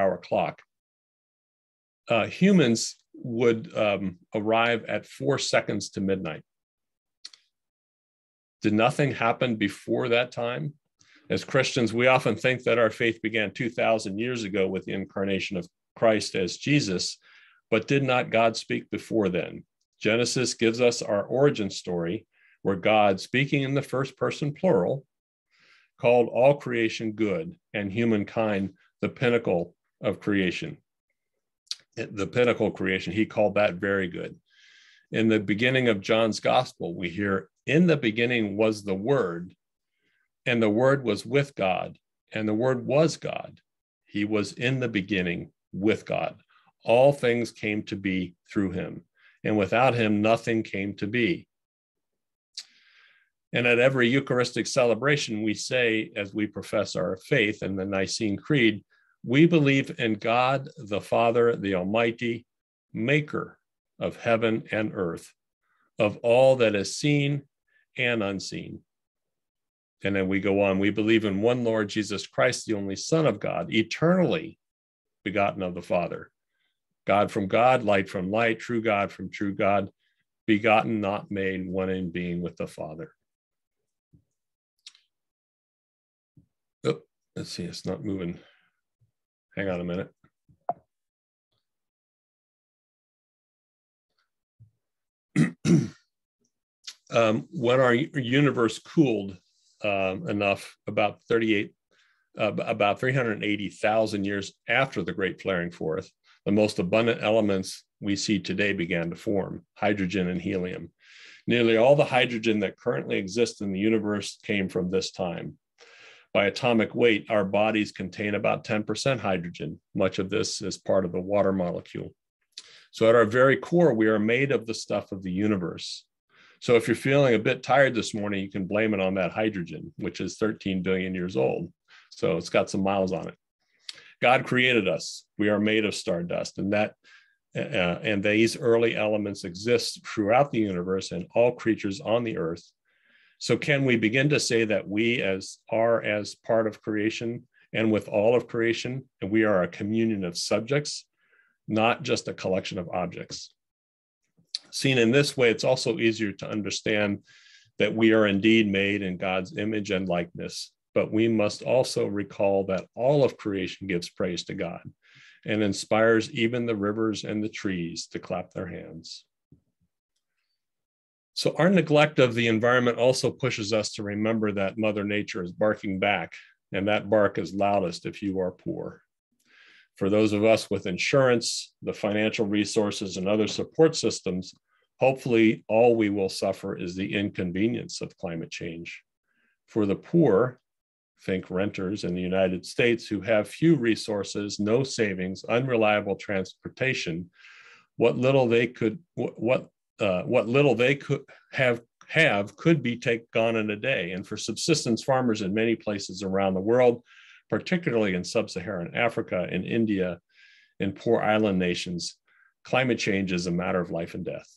hour clock. Uh, humans would um, arrive at four seconds to midnight. Did nothing happen before that time? As Christians, we often think that our faith began 2,000 years ago with the incarnation of Christ as Jesus, but did not God speak before then? Genesis gives us our origin story where God, speaking in the first person plural, called all creation good and humankind the pinnacle of creation. The pinnacle creation, he called that very good. In the beginning of John's gospel, we hear, In the beginning was the Word, and the Word was with God, and the Word was God. He was in the beginning with God. All things came to be through him, and without him, nothing came to be. And at every Eucharistic celebration, we say, as we profess our faith in the Nicene Creed, we believe in God the Father, the Almighty, maker of heaven and earth, of all that is seen and unseen. And then we go on, we believe in one Lord Jesus Christ, the only Son of God, eternally begotten of the Father. God from God, light from light, true God from true God, begotten, not made, one in being with the Father. Oh, let's see, it's not moving. Hang on a minute. um, when our universe cooled um, enough, about 38, uh, about 380,000 years after the Great Flaring Forth, the most abundant elements we see today began to form hydrogen and helium. Nearly all the hydrogen that currently exists in the universe came from this time. By atomic weight, our bodies contain about 10% hydrogen. Much of this is part of the water molecule. So, at our very core, we are made of the stuff of the universe. So, if you're feeling a bit tired this morning, you can blame it on that hydrogen, which is 13 billion years old. So, it's got some miles on it. God created us. We are made of stardust, and that uh, and these early elements exist throughout the universe and all creatures on the earth so, can we begin to say that we as are as part of creation and with all of creation, and we are a communion of subjects, not just a collection of objects? Seen in this way, it's also easier to understand that we are indeed made in God's image and likeness, but we must also recall that all of creation gives praise to God and inspires even the rivers and the trees to clap their hands. So, our neglect of the environment also pushes us to remember that Mother Nature is barking back, and that bark is loudest if you are poor. For those of us with insurance, the financial resources, and other support systems, hopefully all we will suffer is the inconvenience of climate change. For the poor, think renters in the United States who have few resources, no savings, unreliable transportation, what little they could, what uh, what little they could have have could be take gone in a day. And for subsistence farmers in many places around the world, particularly in sub-Saharan Africa, in India, in poor island nations, climate change is a matter of life and death.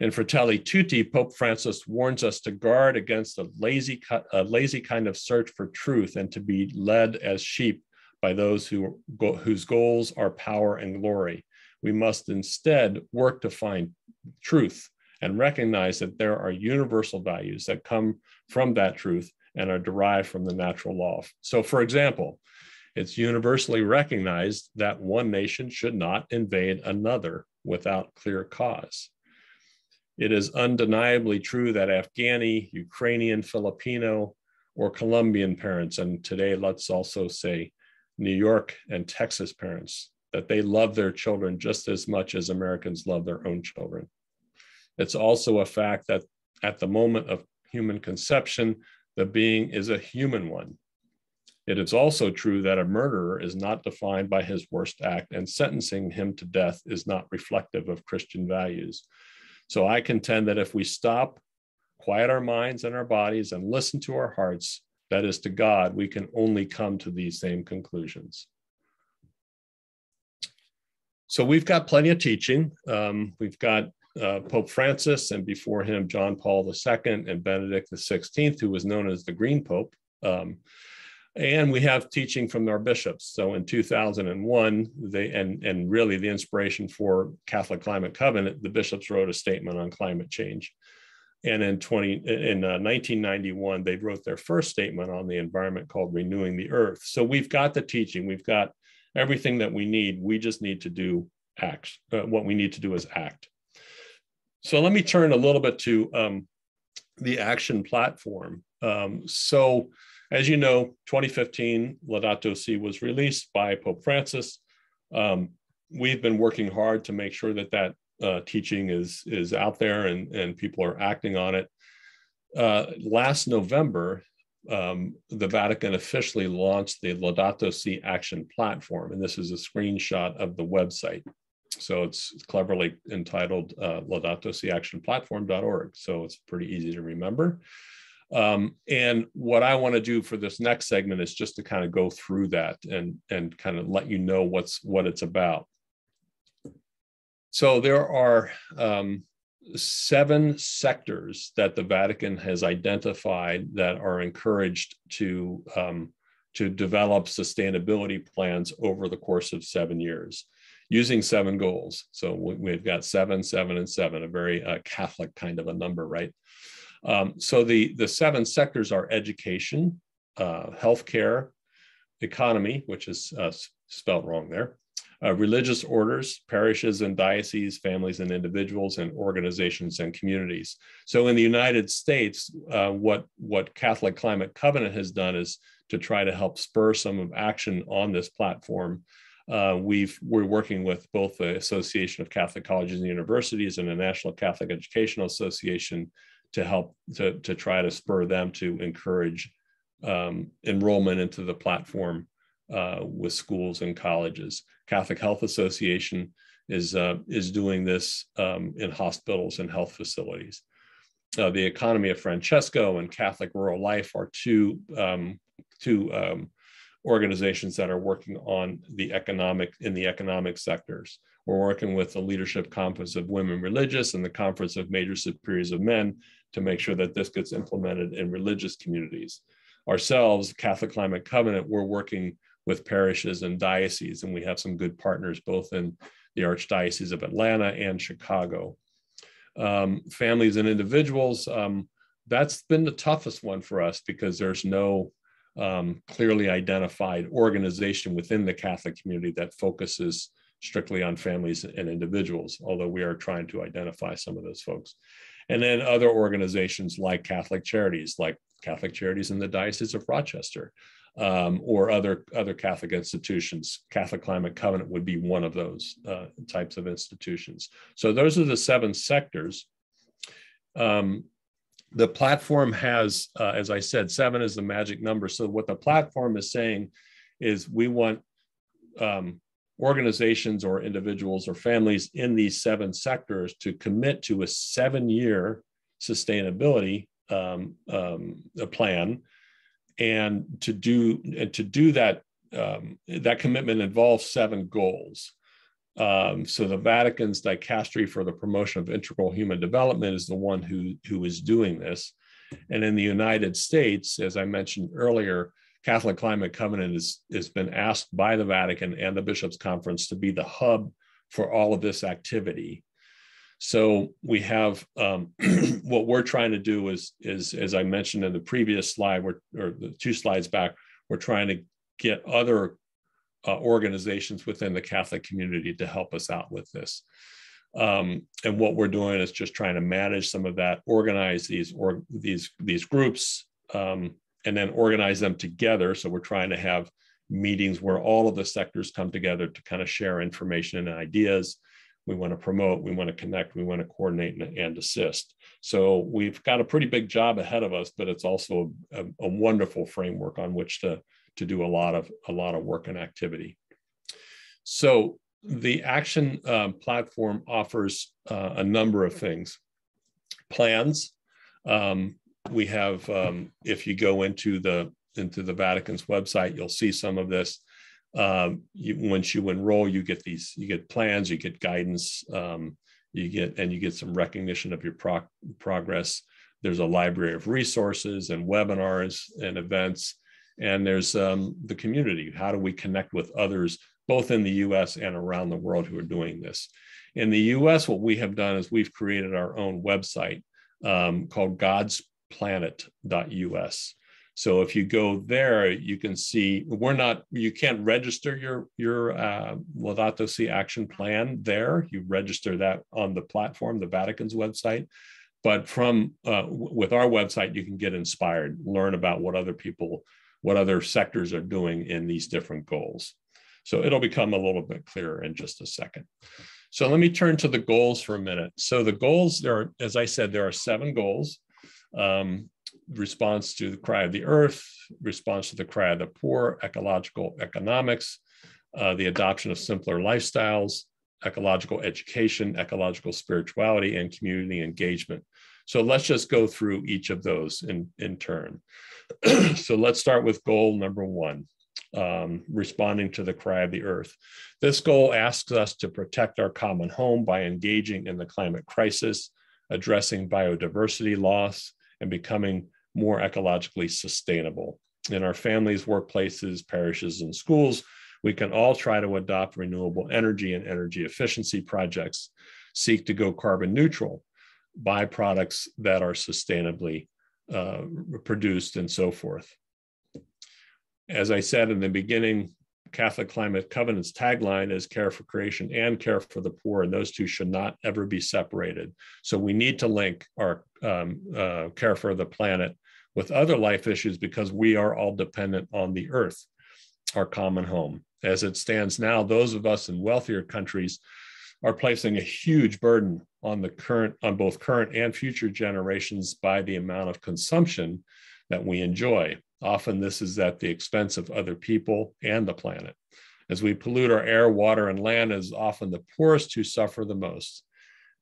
In Fratelli Tutti, Pope Francis warns us to guard against a lazy, a lazy kind of search for truth and to be led as sheep by those who, whose goals are power and glory. We must instead work to find truth and recognize that there are universal values that come from that truth and are derived from the natural law. So, for example, it's universally recognized that one nation should not invade another without clear cause. It is undeniably true that Afghani, Ukrainian, Filipino, or Colombian parents, and today let's also say New York and Texas parents, that they love their children just as much as Americans love their own children. It's also a fact that at the moment of human conception, the being is a human one. It is also true that a murderer is not defined by his worst act, and sentencing him to death is not reflective of Christian values. So I contend that if we stop, quiet our minds and our bodies, and listen to our hearts, that is to God, we can only come to these same conclusions. So we've got plenty of teaching. Um, we've got uh, Pope Francis, and before him, John Paul II and Benedict XVI, who was known as the Green Pope. Um, and we have teaching from our bishops. So in 2001, they and and really the inspiration for Catholic Climate Covenant, the bishops wrote a statement on climate change. And in 20 in uh, 1991, they wrote their first statement on the environment called Renewing the Earth. So we've got the teaching, we've got everything that we need. We just need to do act. Uh, what we need to do is act. So let me turn a little bit to um, the action platform. Um, so as you know, 2015, Laudato Si was released by Pope Francis. Um, we've been working hard to make sure that that uh, teaching is is out there and and people are acting on it. Uh, last November, um, the Vatican officially launched the Laudato Si Action Platform, and this is a screenshot of the website. So it's cleverly entitled uh, Laudato Si Action Platform.org. So it's pretty easy to remember. Um, and what I want to do for this next segment is just to kind of go through that and and kind of let you know what's what it's about. So there are um, seven sectors that the Vatican has identified that are encouraged to um, to develop sustainability plans over the course of seven years using seven goals. So we've got seven, seven, and seven, a very uh, Catholic kind of a number, right? Um, so the, the seven sectors are education, uh, healthcare, economy, which is uh, spelled wrong there, uh, religious orders, parishes and dioceses, families and individuals, and organizations and communities. So in the United States, uh, what, what Catholic Climate Covenant has done is to try to help spur some of action on this platform. Uh, we've, we're working with both the Association of Catholic Colleges and Universities and the National Catholic Educational Association to help to, to try to spur them to encourage um, enrollment into the platform uh, with schools and colleges. Catholic Health Association is, uh, is doing this um, in hospitals and health facilities. Uh, the Economy of Francesco and Catholic Rural Life are two, um, two um, organizations that are working on the economic in the economic sectors. We're working with the Leadership Conference of Women Religious and the Conference of Major Superiors of Men to make sure that this gets implemented in religious communities. Ourselves, Catholic Climate Covenant, we're working with parishes and dioceses, and we have some good partners both in the Archdiocese of Atlanta and Chicago. Um, families and individuals, um, that's been the toughest one for us because there's no um, clearly identified organization within the Catholic community that focuses strictly on families and individuals, although we are trying to identify some of those folks and then other organizations like Catholic Charities, like Catholic Charities in the Diocese of Rochester, um, or other other Catholic institutions. Catholic Climate Covenant would be one of those uh, types of institutions. So those are the seven sectors. Um, the platform has, uh, as I said, seven is the magic number. So what the platform is saying is we want um, organizations or individuals or families in these seven sectors to commit to a seven year sustainability um, um, plan and to do and to do that um, that commitment involves seven goals um, so the vatican's dicastery for the promotion of integral human development is the one who who is doing this and in the united states as i mentioned earlier Catholic Climate Covenant is, has been asked by the Vatican and the Bishops' Conference to be the hub for all of this activity. So we have um, what we're trying to do is, is, as I mentioned in the previous slide, or the two slides back, we're trying to get other uh, organizations within the Catholic community to help us out with this. Um, and what we're doing is just trying to manage some of that, organize these or these these groups, um, and then organize them together. So we're trying to have meetings where all of the sectors come together to kind of share information and ideas. We want to promote, we want to connect, we want to coordinate and, and assist. So we've got a pretty big job ahead of us, but it's also a, a wonderful framework on which to, to do a lot of a lot of work and activity. So the action uh, platform offers uh, a number of things. Plans, um, we have, um, if you go into the into the Vatican's website, you'll see some of this. Um, you, once you enroll, you get these, you get plans, you get guidance, um, you get, and you get some recognition of your pro progress. There's a library of resources and webinars and events. And there's um, the community. How do we connect with others, both in the US and around the world, who are doing this? In the US, what we have done is we've created our own website um, called godsplanet.us. So if you go there, you can see we're not, you can't register your, your uh, Laudato Si action plan there. You register that on the platform, the Vatican's website. But from, uh, with our website, you can get inspired, learn about what other people, what other sectors are doing in these different goals. So it'll become a little bit clearer in just a second. So let me turn to the goals for a minute. So the goals, there are, as I said, there are seven goals. Um, response to the cry of the earth, response to the cry of the poor, ecological economics, uh, the adoption of simpler lifestyles, ecological education, ecological spirituality, and community engagement. So let's just go through each of those in, in turn. so let's start with goal number one, um, responding to the cry of the earth. This goal asks us to protect our common home by engaging in the climate crisis, addressing biodiversity loss, and becoming more ecologically sustainable. In our families, workplaces, parishes, and schools, we can all try to adopt renewable energy and energy efficiency projects, seek to go carbon neutral, buy products that are sustainably uh, produced, and so forth. As I said in the beginning, Catholic Climate Covenant's tagline is care for creation and care for the poor, and those two should not ever be separated. So we need to link our um, uh, care for the planet with other life issues because we are all dependent on the earth, our common home. As it stands now, those of us in wealthier countries are placing a huge burden on the current on both current and future generations by the amount of consumption that we enjoy. Often this is at the expense of other people and the planet. As we pollute our air, water, and land, it is often the poorest who suffer the most.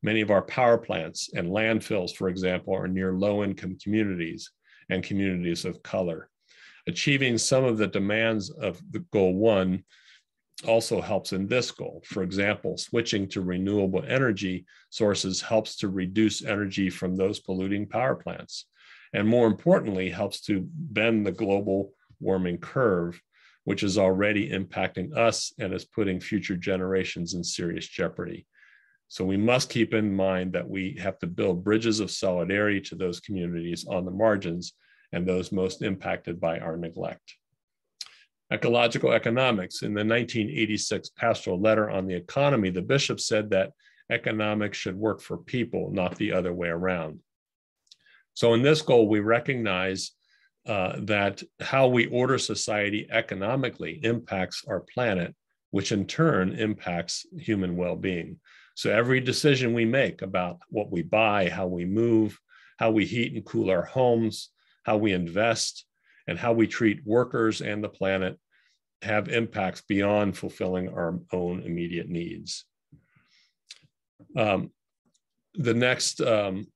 Many of our power plants and landfills, for example, are near low income communities and communities of color. Achieving some of the demands of the goal one also helps in this goal. For example, switching to renewable energy sources helps to reduce energy from those polluting power plants and more importantly, helps to bend the global warming curve, which is already impacting us and is putting future generations in serious jeopardy. So we must keep in mind that we have to build bridges of solidarity to those communities on the margins and those most impacted by our neglect. Ecological economics. In the 1986 pastoral letter on the economy, the bishop said that economics should work for people, not the other way around. So in this goal, we recognize uh, that how we order society economically impacts our planet, which in turn impacts human well-being. So every decision we make about what we buy, how we move, how we heat and cool our homes, how we invest, and how we treat workers and the planet have impacts beyond fulfilling our own immediate needs. Um, the next um,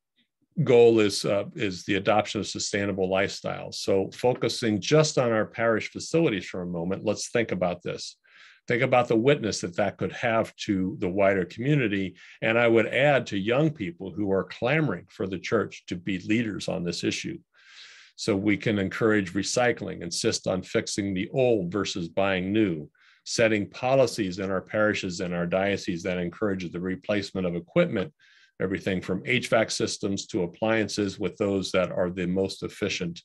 goal is uh, is the adoption of sustainable lifestyles. So focusing just on our parish facilities for a moment, let's think about this. Think about the witness that that could have to the wider community. And I would add to young people who are clamoring for the church to be leaders on this issue. So we can encourage recycling, insist on fixing the old versus buying new, setting policies in our parishes and our dioceses that encourage the replacement of equipment everything from HVAC systems to appliances with those that are the most efficient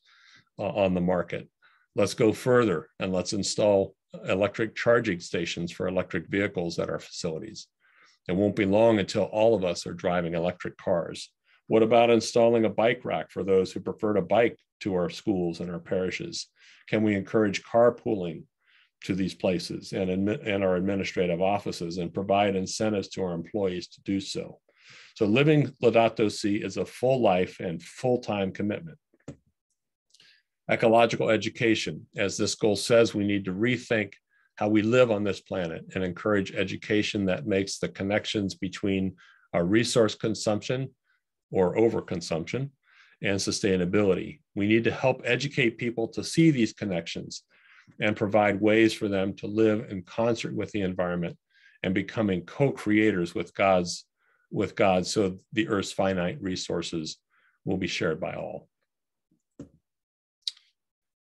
uh, on the market. Let's go further and let's install electric charging stations for electric vehicles at our facilities. It won't be long until all of us are driving electric cars. What about installing a bike rack for those who prefer to bike to our schools and our parishes? Can we encourage carpooling to these places and, and our administrative offices and provide incentives to our employees to do so? So living Laudato Si is a full life and full-time commitment. Ecological education, as this goal says, we need to rethink how we live on this planet and encourage education that makes the connections between our resource consumption or overconsumption and sustainability. We need to help educate people to see these connections and provide ways for them to live in concert with the environment and becoming co-creators with God's with God so the earth's finite resources will be shared by all.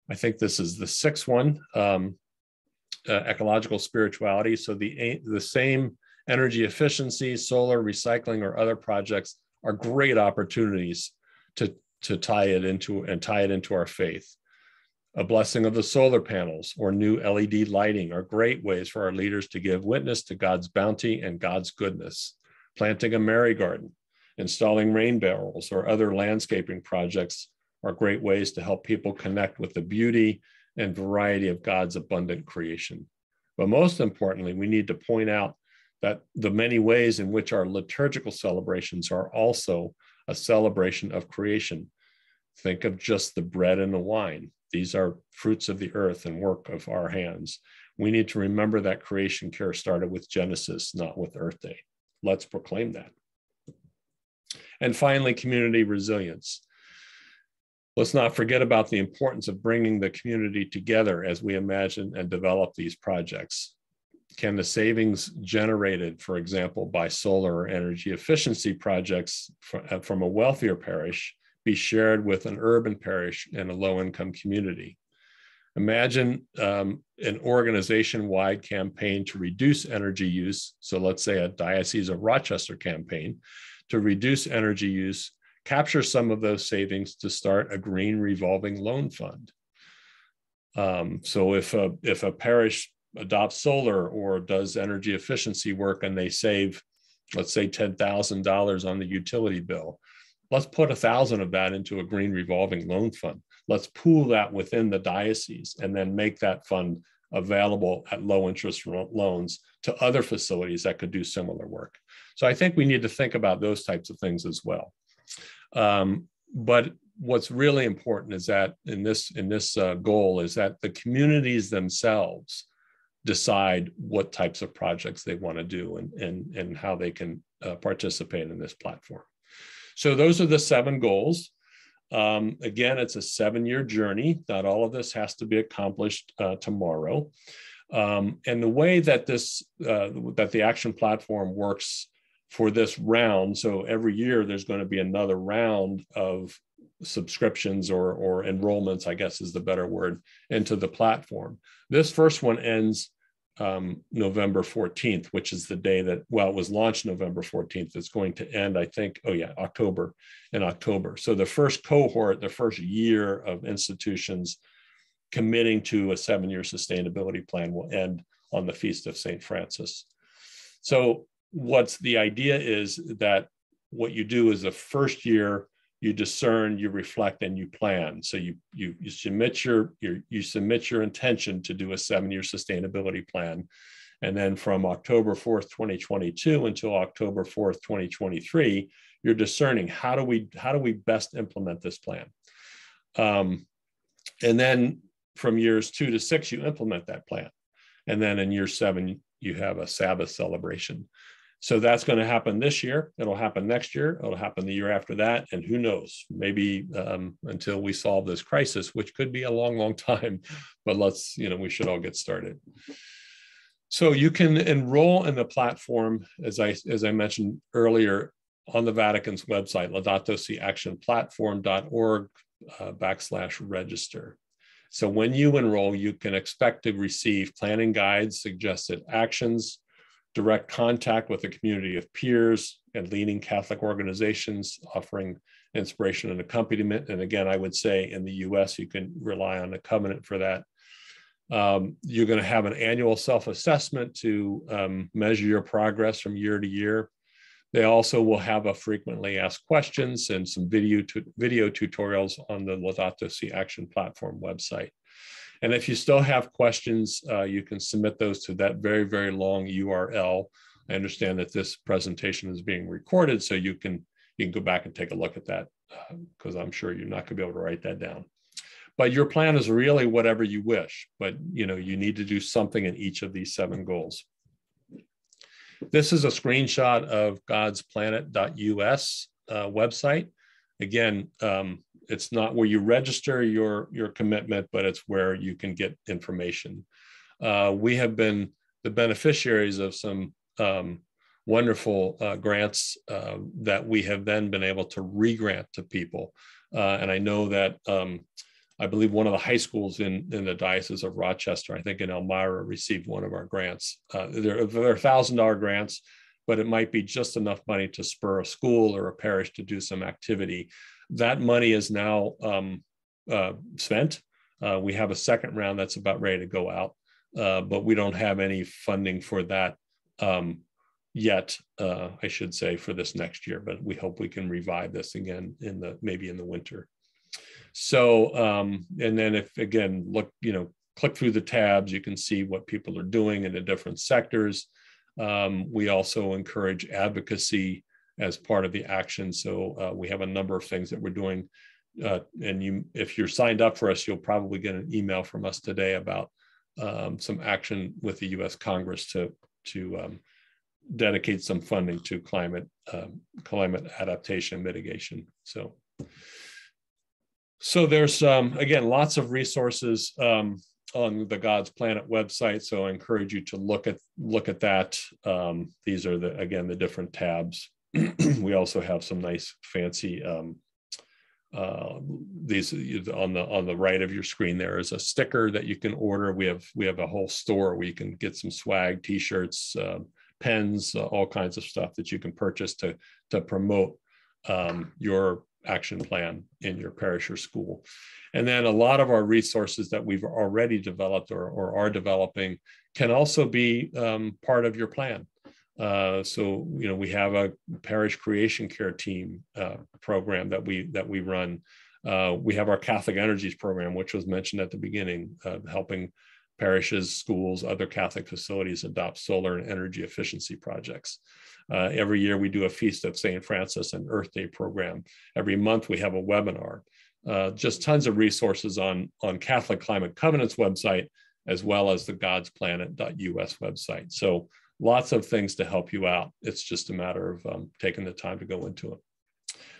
I think this is the sixth one, um, uh, ecological spirituality. So the, the same energy efficiency, solar, recycling, or other projects are great opportunities to, to tie it into and tie it into our faith. A blessing of the solar panels or new LED lighting are great ways for our leaders to give witness to God's bounty and God's goodness. Planting a Mary garden, installing rain barrels, or other landscaping projects are great ways to help people connect with the beauty and variety of God's abundant creation. But most importantly, we need to point out that the many ways in which our liturgical celebrations are also a celebration of creation. Think of just the bread and the wine. These are fruits of the earth and work of our hands. We need to remember that creation care started with Genesis, not with Earth Day. Let's proclaim that. And finally, community resilience. Let's not forget about the importance of bringing the community together as we imagine and develop these projects. Can the savings generated, for example, by solar or energy efficiency projects uh, from a wealthier parish be shared with an urban parish and a low income community? Imagine um, an organization wide campaign to reduce energy use. So, let's say a Diocese of Rochester campaign to reduce energy use capture some of those savings to start a green revolving loan fund. Um, so if a, if a parish adopts solar or does energy efficiency work and they save, let's say $10,000 on the utility bill, let's put a thousand of that into a green revolving loan fund. Let's pool that within the diocese and then make that fund available at low interest loans to other facilities that could do similar work. So I think we need to think about those types of things as well. Um, but what's really important is that in this in this uh, goal is that the communities themselves decide what types of projects they want to do and, and, and how they can uh, participate in this platform. So those are the seven goals. Um, again, it's a seven-year journey. Not all of this has to be accomplished uh, tomorrow. Um, and the way that this uh, that the action platform works for this round. So every year there's going to be another round of subscriptions or, or enrollments, I guess is the better word, into the platform. This first one ends um, November 14th, which is the day that, well, it was launched November 14th. It's going to end, I think, oh yeah, October in October. So the first cohort, the first year of institutions committing to a seven year sustainability plan will end on the Feast of St. Francis. So what's the idea is that what you do is the first year you discern you reflect and you plan. So you you, you submit your, your you submit your intention to do a seven year sustainability plan. And then from october 4th 2022 until october 4th 2023 you're discerning how do we how do we best implement this plan? Um, and then from years two to six you implement that plan. And then in year seven you have a sabbath celebration so that's going to happen this year. It'll happen next year. It'll happen the year after that. And who knows, maybe um, until we solve this crisis, which could be a long, long time. But let's, you know, we should all get started. So you can enroll in the platform, as I, as I mentioned earlier, on the Vatican's website, Laudato Si Action Platform.org uh, backslash register. So when you enroll, you can expect to receive planning guides, suggested actions, direct contact with a community of peers and leading Catholic organizations offering inspiration and accompaniment. And again, I would say in the US, you can rely on the covenant for that. Um, you're going to have an annual self assessment to um, measure your progress from year to year. They also will have a frequently asked questions and some video, video tutorials on the Laudato Si Action Platform website. And if you still have questions, uh, you can submit those to that very, very long URL. I understand that this presentation is being recorded, so you can you can go back and take a look at that because uh, I'm sure you're not going to be able to write that down. But your plan is really whatever you wish, but you know you need to do something in each of these seven goals. This is a screenshot of godsplanet.us uh, website. Again, um, it's not where you register your your commitment, but it's where you can get information. Uh, we have been the beneficiaries of some um, wonderful uh, grants uh, that we have then been able to re-grant to people. Uh, and I know that um, I believe one of the high schools in, in the Diocese of Rochester, I think in Elmira, received one of our grants. Uh, they're, they're $1,000 grants, but it might be just enough money to spur a school or a parish to do some activity. That money is now um, uh, spent. Uh, we have a second round that's about ready to go out, uh, but we don't have any funding for that um, yet, uh, I should say, for this next year. But we hope we can revive this again in the maybe in the winter. So, um, and then if again, look, you know, click through the tabs, you can see what people are doing in the different sectors. Um, we also encourage advocacy as part of the action. So uh, we have a number of things that we're doing. Uh, and you, if you're signed up for us, you'll probably get an email from us today about um, some action with the U.S. Congress to to um, dedicate some funding to climate um, climate adaptation mitigation. So. So there's um, again lots of resources um, on the God's Planet website. So I encourage you to look at look at that. Um, these are the again the different tabs. we also have some nice fancy um, uh, these on the on the right of your screen there is a sticker that you can order we have we have a whole store where you can get some swag t-shirts uh, pens uh, all kinds of stuff that you can purchase to to promote um, your action plan in your parish or school. And then a lot of our resources that we've already developed or, or are developing can also be um, part of your plan. Uh, so you know we have a parish creation care team uh, program that we that we run. Uh, we have our Catholic Energies program, which was mentioned at the beginning, uh, helping parishes, schools, other Catholic facilities adopt solar and energy efficiency projects. Uh, every year we do a Feast of St. Francis and Earth Day program. Every month we have a webinar. Uh, just tons of resources on, on Catholic Climate Covenant's website, as well as the God's godsplanet.us website. So lots of things to help you out. It's just a matter of um, taking the time to go into it.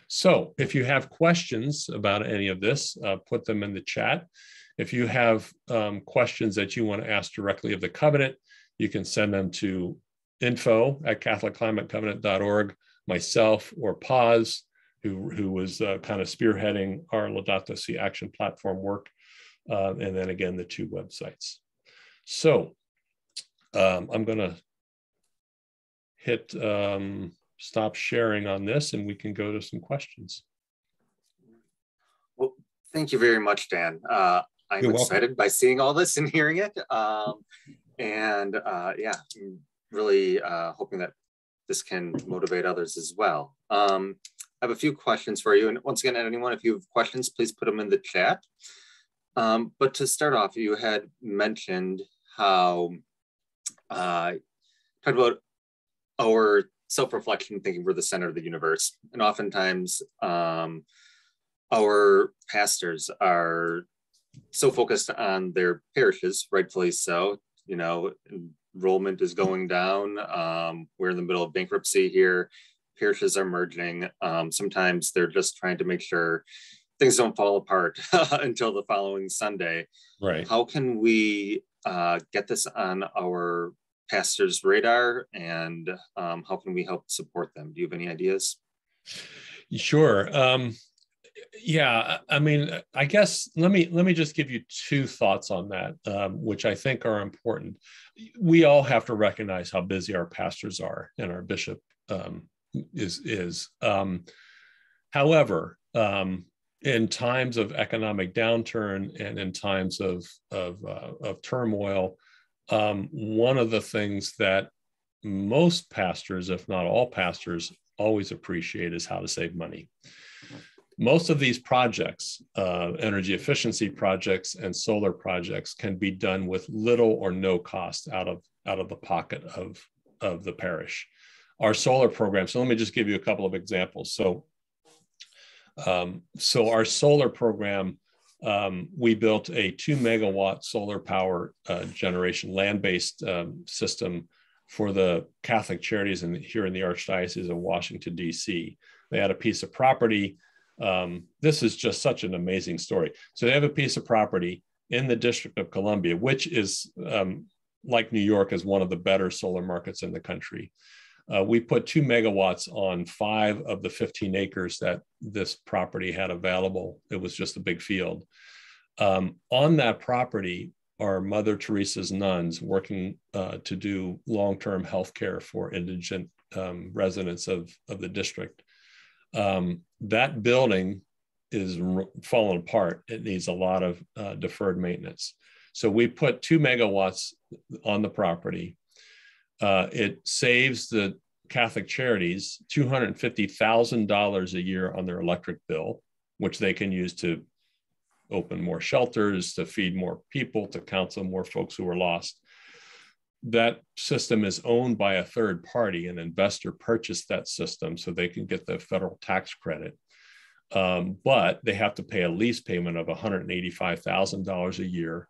So if you have questions about any of this, uh, put them in the chat. If you have um, questions that you want to ask directly of the covenant, you can send them to info at catholicclimatecovenant.org, myself or Paz, who, who was uh, kind of spearheading our Laudato Si action platform work, uh, and then again, the two websites. So um, I'm going to hit um, stop sharing on this and we can go to some questions. Well, thank you very much, Dan. Uh, I'm You're excited welcome. by seeing all this and hearing it. Um, and uh, yeah, really uh, hoping that this can motivate others as well. Um, I have a few questions for you. And once again, anyone, if you have questions, please put them in the chat. Um, but to start off, you had mentioned how, uh, talked about our self-reflection, thinking we're the center of the universe. And oftentimes um, our pastors are so focused on their parishes, rightfully so, you know, enrollment is going down. Um, we're in the middle of bankruptcy here. Parishes are merging. Um, sometimes they're just trying to make sure things don't fall apart until the following Sunday. Right. How can we uh, get this on our pastors' radar, and um, how can we help support them? Do you have any ideas? Sure. Um, yeah, I mean, I guess let me let me just give you two thoughts on that, um, which I think are important. We all have to recognize how busy our pastors are and our bishop um, is is. Um, however, um, in times of economic downturn and in times of of, uh, of turmoil, um, one of the things that most pastors, if not all pastors, always appreciate is how to save money most of these projects, uh, energy efficiency projects and solar projects, can be done with little or no cost out of out of the pocket of of the parish. Our solar program. So let me just give you a couple of examples. So, um, so our solar program, um, we built a two megawatt solar power uh, generation land based um, system for the Catholic charities in, here in the Archdiocese of Washington D.C. They had a piece of property um, this is just such an amazing story. So they have a piece of property in the District of Columbia, which is um, like New York, is one of the better solar markets in the country. Uh, we put two megawatts on five of the 15 acres that this property had available. It was just a big field. Um, on that property are Mother Teresa's nuns working uh, to do long-term health care for indigent um, residents of, of the district. Um, that building is falling apart. It needs a lot of uh, deferred maintenance. So we put two megawatts on the property. Uh, it saves the Catholic Charities $250,000 a year on their electric bill, which they can use to open more shelters, to feed more people, to counsel more folks who are lost. That system is owned by a third party. An investor purchased that system so they can get the federal tax credit. Um, but they have to pay a lease payment of $185,000 a year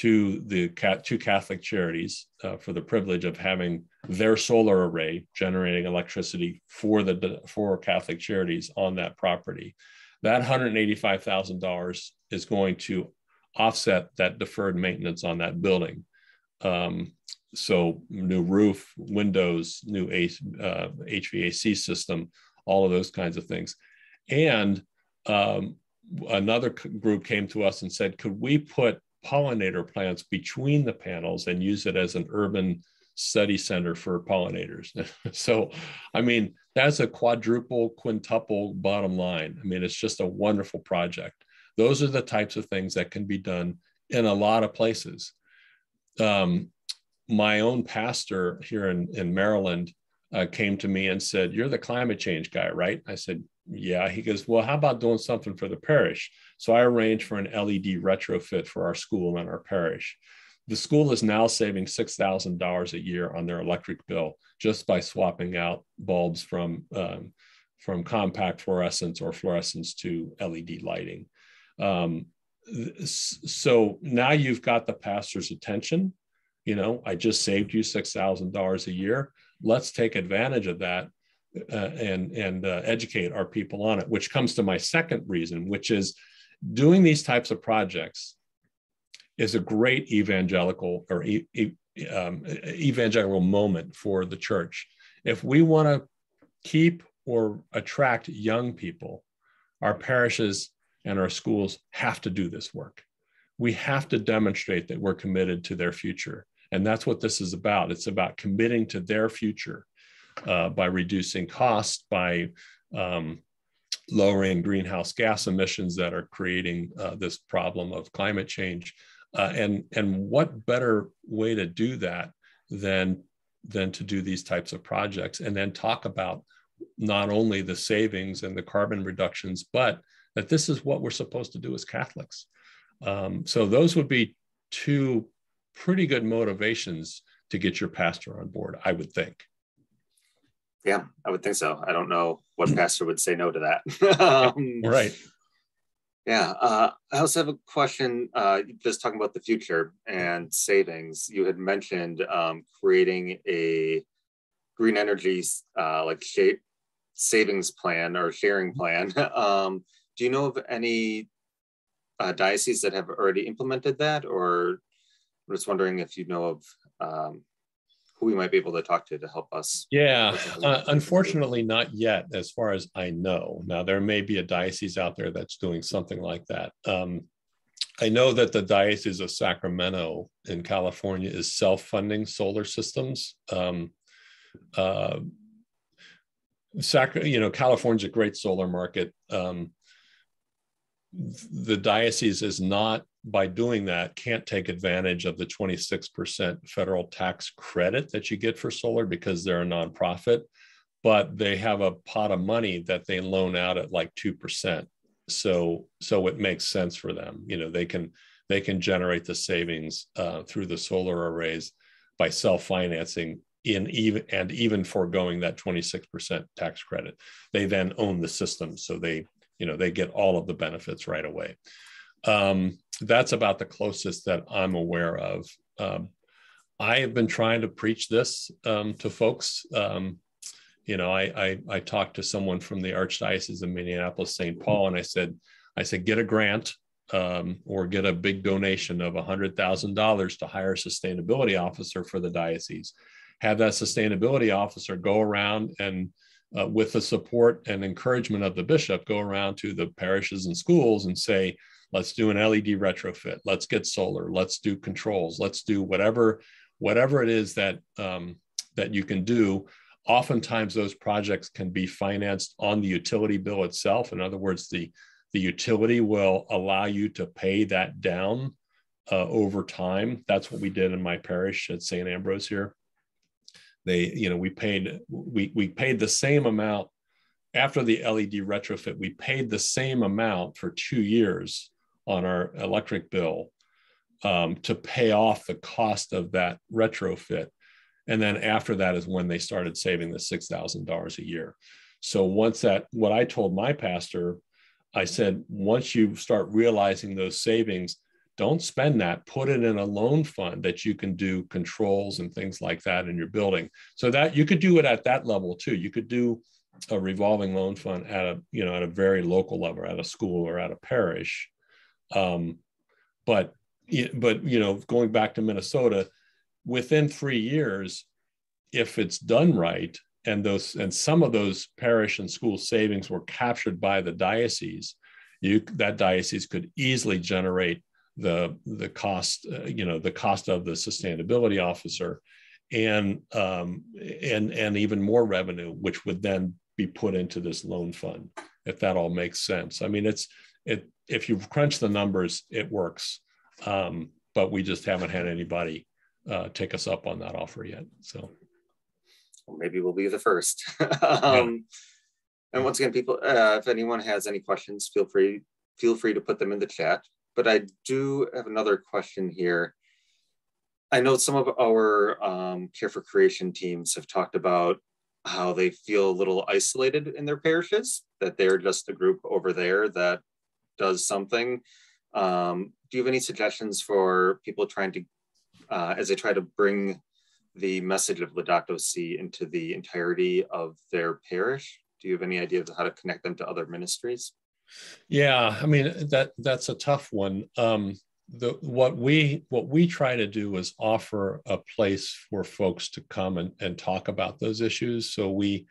to the two Catholic charities uh, for the privilege of having their solar array generating electricity for the for Catholic charities on that property. That $185,000 is going to offset that deferred maintenance on that building. Um, so new roof, windows, new uh, HVAC system, all of those kinds of things. And um, another group came to us and said, could we put pollinator plants between the panels and use it as an urban study center for pollinators. so, I mean, that's a quadruple, quintuple bottom line. I mean, it's just a wonderful project. Those are the types of things that can be done in a lot of places. Um, my own pastor here in, in Maryland uh, came to me and said, You're the climate change guy, right? I said, Yeah. He goes, Well, how about doing something for the parish? So I arranged for an LED retrofit for our school and our parish. The school is now saving $6,000 a year on their electric bill just by swapping out bulbs from, um, from compact fluorescence or fluorescence to LED lighting. Um, so now you've got the pastor's attention. You know, I just saved you $6,000 a year let's take advantage of that uh, and and uh, educate our people on it which comes to my second reason which is doing these types of projects is a great evangelical or e- e- um, evangelical moment for the church. If we want to keep or attract young people our parishes and our schools have to do this work. We have to demonstrate that we're committed to their future. And that's what this is about. It's about committing to their future uh, by reducing costs, by um, lowering greenhouse gas emissions that are creating uh, this problem of climate change. Uh, and, and what better way to do that than, than to do these types of projects and then talk about not only the savings and the carbon reductions, but that this is what we're supposed to do as Catholics. Um, so those would be two pretty good motivations to get your pastor on board, I would think. Yeah, I would think so. I don't know what pastor would say no to that. um, right. Yeah. Uh, I also have a question uh, just talking about the future and savings. You had mentioned um, creating a green energy uh, like shape savings plan or sharing plan. um, do you know of any uh, dioceses that have already implemented that or I'm just wondering if you know of um, who we might be able to talk to to help us. Yeah, uh, unfortunately, not yet, as far as I know. Now, there may be a diocese out there that's doing something like that. Um, I know that the Diocese of Sacramento in California is self funding solar systems. Um, uh, Sac- you know, California's a great solar market. Um, the diocese is not by doing that can't take advantage of the 26% federal tax credit that you get for solar because they're a nonprofit but they have a pot of money that they loan out at like 2% so so it makes sense for them. You know they can they can generate the savings uh, through the solar arrays by self-financing in even and even foregoing that 26% tax credit. They then own the system so they you know they get all of the benefits right away um, that's about the closest that i'm aware of. Um, i have been trying to preach this um, to folks. Um, you know I, I, I talked to someone from the archdiocese of minneapolis st paul and i said i said get a grant um, or get a big donation of $100000 to hire a sustainability officer for the diocese. Have that sustainability officer go around and uh, with the support and encouragement of the bishop, go around to the parishes and schools and say, let's do an led retrofit. Let's get solar. Let's do controls. Let's do whatever whatever it is that um, that you can do. Oftentimes those projects can be financed on the utility bill itself. In other words the the utility will allow you to pay that down uh, over time. That's what we did in my parish at st ambrose here. They you know we paid we we paid the same amount. After the led retrofit we paid the same amount for two years on our electric bill um, to pay off the cost of that retrofit. And then after that is when they started saving the $6000 a year. So once that what i told my pastor i said once you start realizing those savings don't spend that. Put it in a loan fund that you can do controls and things like that in your building. So that you could do it at that level too. You could do a revolving loan fund at a you know at a very local level at a school or at a parish um, but but you know going back to minnesota within three years if it's done right and those and some of those parish and school savings were captured by the diocese you that diocese could easily generate the the cost uh, you know the cost of the sustainability officer and um, and and even more revenue which would then be put into this loan fund if that all makes sense. I mean it's it if you crunch the numbers it works. Um, but we just haven't had anybody uh, take us up on that offer yet so. Well, maybe we'll be the first. Um, and once again people uh, if anyone has any questions feel free feel free to put them in the chat. But I do have another question here. I know some of our um, Care for Creation teams have talked about how they feel a little isolated in their parishes, that they're just a group over there that does something. Um, do you have any suggestions for people trying to, uh, as they try to bring the message of Laudato Si into the entirety of their parish? Do you have any idea of how to connect them to other ministries? Yeah, I mean that that's a tough one. Um, the what we what we try to do is offer a place for folks to come and, and talk about those issues. So we,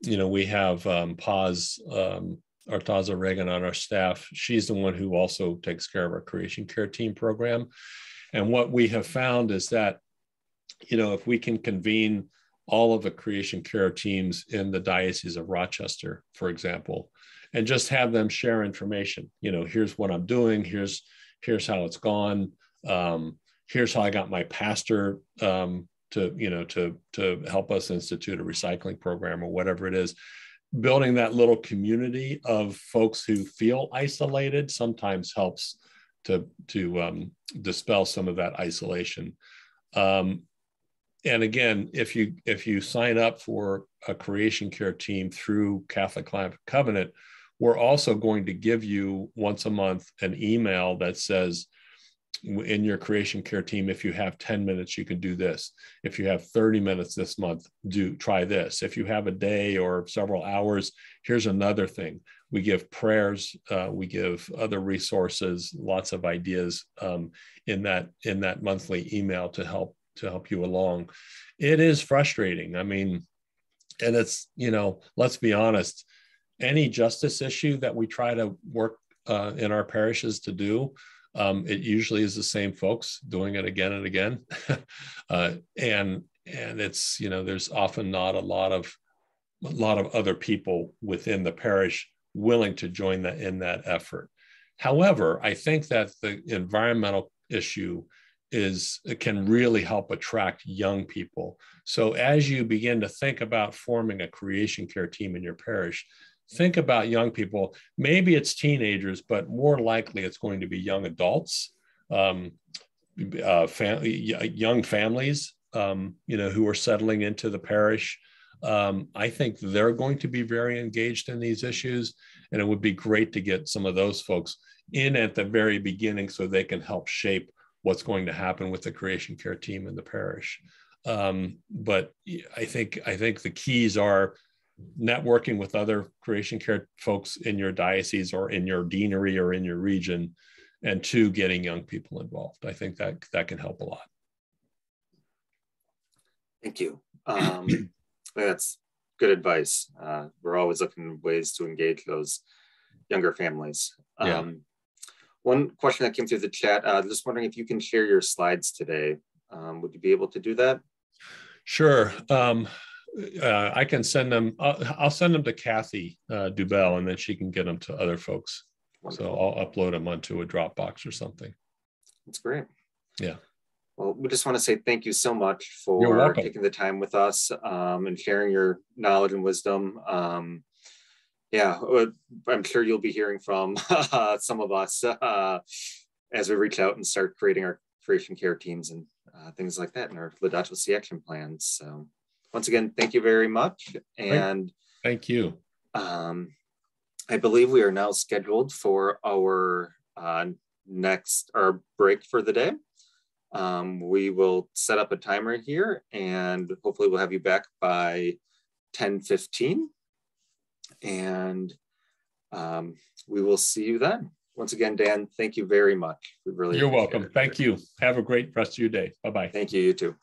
you know, we have um, Paz um, Artaza Regan on our staff. She's the one who also takes care of our creation care team program. And what we have found is that, you know, if we can convene all of the creation care teams in the Diocese of Rochester, for example, and just have them share information you know here's what i'm doing here's here's how it's gone um, here's how i got my pastor um, to you know to to help us institute a recycling program or whatever it is building that little community of folks who feel isolated sometimes helps to to um, dispel some of that isolation. Um, and again if you if you sign up for a creation care team through catholic climate covenant we're also going to give you once a month an email that says, in your creation care team, if you have 10 minutes, you can do this. If you have 30 minutes this month, do try this. If you have a day or several hours, here's another thing. We give prayers, uh, we give other resources, lots of ideas um, in that in that monthly email to help to help you along. It is frustrating. I mean, and it's you know, let's be honest any justice issue that we try to work uh, in our parishes to do, um, it usually is the same folks doing it again and again, uh, and and it's you know there's often not a lot of a lot of other people within the parish willing to join that in that effort. However, I think that the environmental issue is it can really help attract young people. So as you begin to think about forming a creation care team in your parish, think about young people. Maybe it's teenagers, but more likely it's going to be young adults, um, uh, fam- young families, um, you know, who are settling into the parish. Um, I think they're going to be very engaged in these issues, and it would be great to get some of those folks in at the very beginning so they can help shape what's going to happen with the creation care team in the parish. Um, but I think I think the keys are networking with other creation care folks in your diocese or in your deanery or in your region and two getting young people involved i think that that can help a lot thank you um, that's good advice uh, we're always looking ways to engage those younger families um, yeah. one question that came through the chat, uh, just wondering if you can share your slides today. Um, would you be able to do that? Sure. Um, uh, I can send them. I'll, I'll send them to Kathy uh, Dubel, and then she can get them to other folks. Wonderful. So I'll upload them onto a Dropbox or something. That's great. Yeah. Well, we just want to say thank you so much for taking the time with us um, and sharing your knowledge and wisdom. Um, yeah, uh, I'm sure you'll be hearing from uh, some of us uh, as we reach out and start creating our creation care teams and uh, things like that in our Laudato Si action plans. So once again, thank you very much. And thank you. Um, I believe we are now scheduled for our uh, next our break for the day. Um, we will set up a timer here and hopefully we'll have you back by 10:15 and um, we will see you then. Once again, Dan, thank you very much. We really You're welcome. It. Thank you. Have a great rest of your day. Bye-bye. Thank you, you too.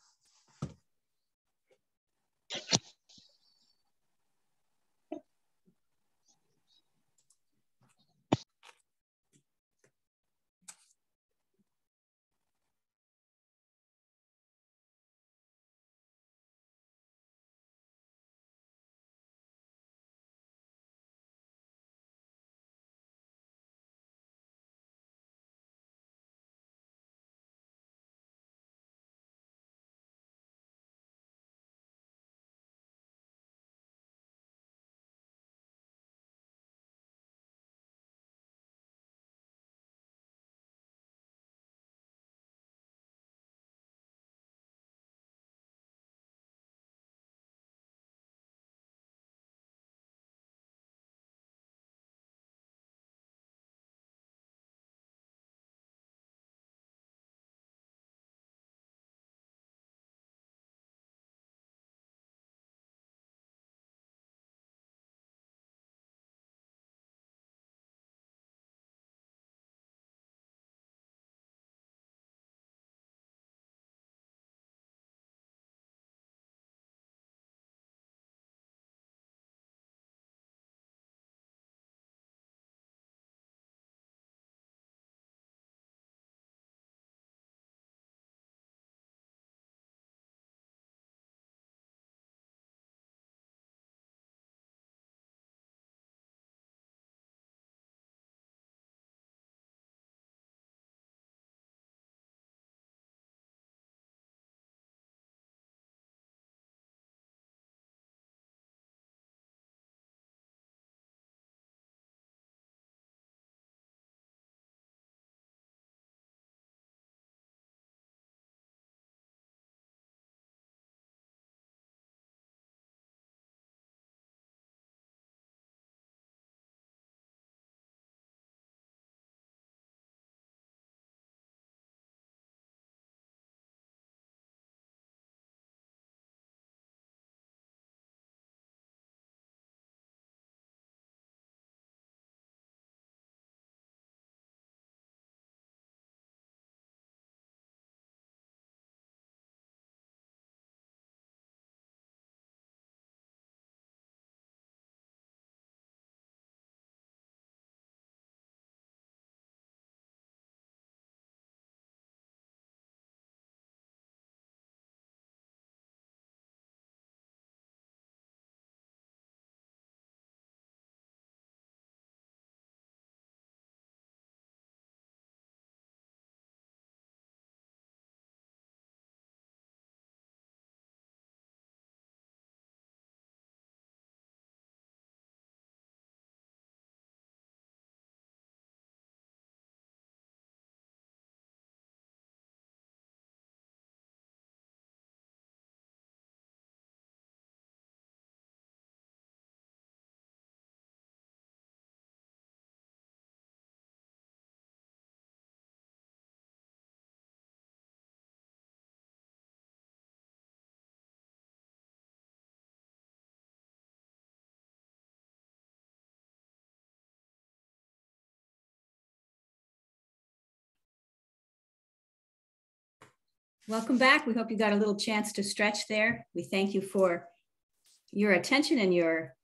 Welcome back. We hope you got a little chance to stretch there. We thank you for your attention and your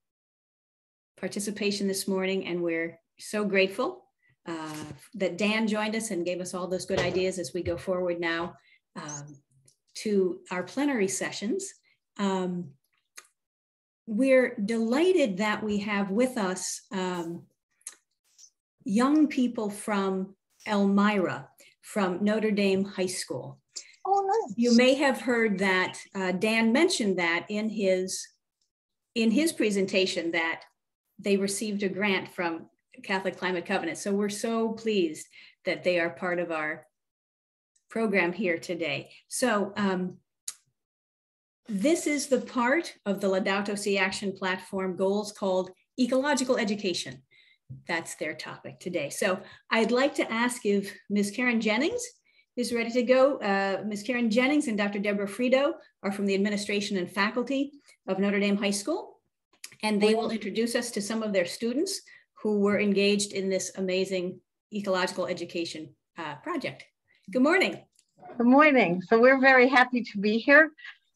participation this morning, and we're so grateful uh, that Dan joined us and gave us all those good ideas as we go forward now um, to our plenary sessions. Um, we're delighted that we have with us um, young people from Elmira, from Notre Dame High School. Nice. You may have heard that uh, Dan mentioned that in his in his presentation that they received a grant from Catholic Climate Covenant. So we're so pleased that they are part of our program here today. So um, this is the part of the Laudato Si Action Platform goals called ecological education. That's their topic today. So I'd like to ask if Ms. Karen Jennings is ready to go. Uh, Ms. Karen Jennings and Dr. Deborah Frito are from the administration and faculty of Notre Dame High School, and they will introduce us to some of their students who were engaged in this amazing ecological education uh, project. Good morning. Good morning. So we're very happy to be here.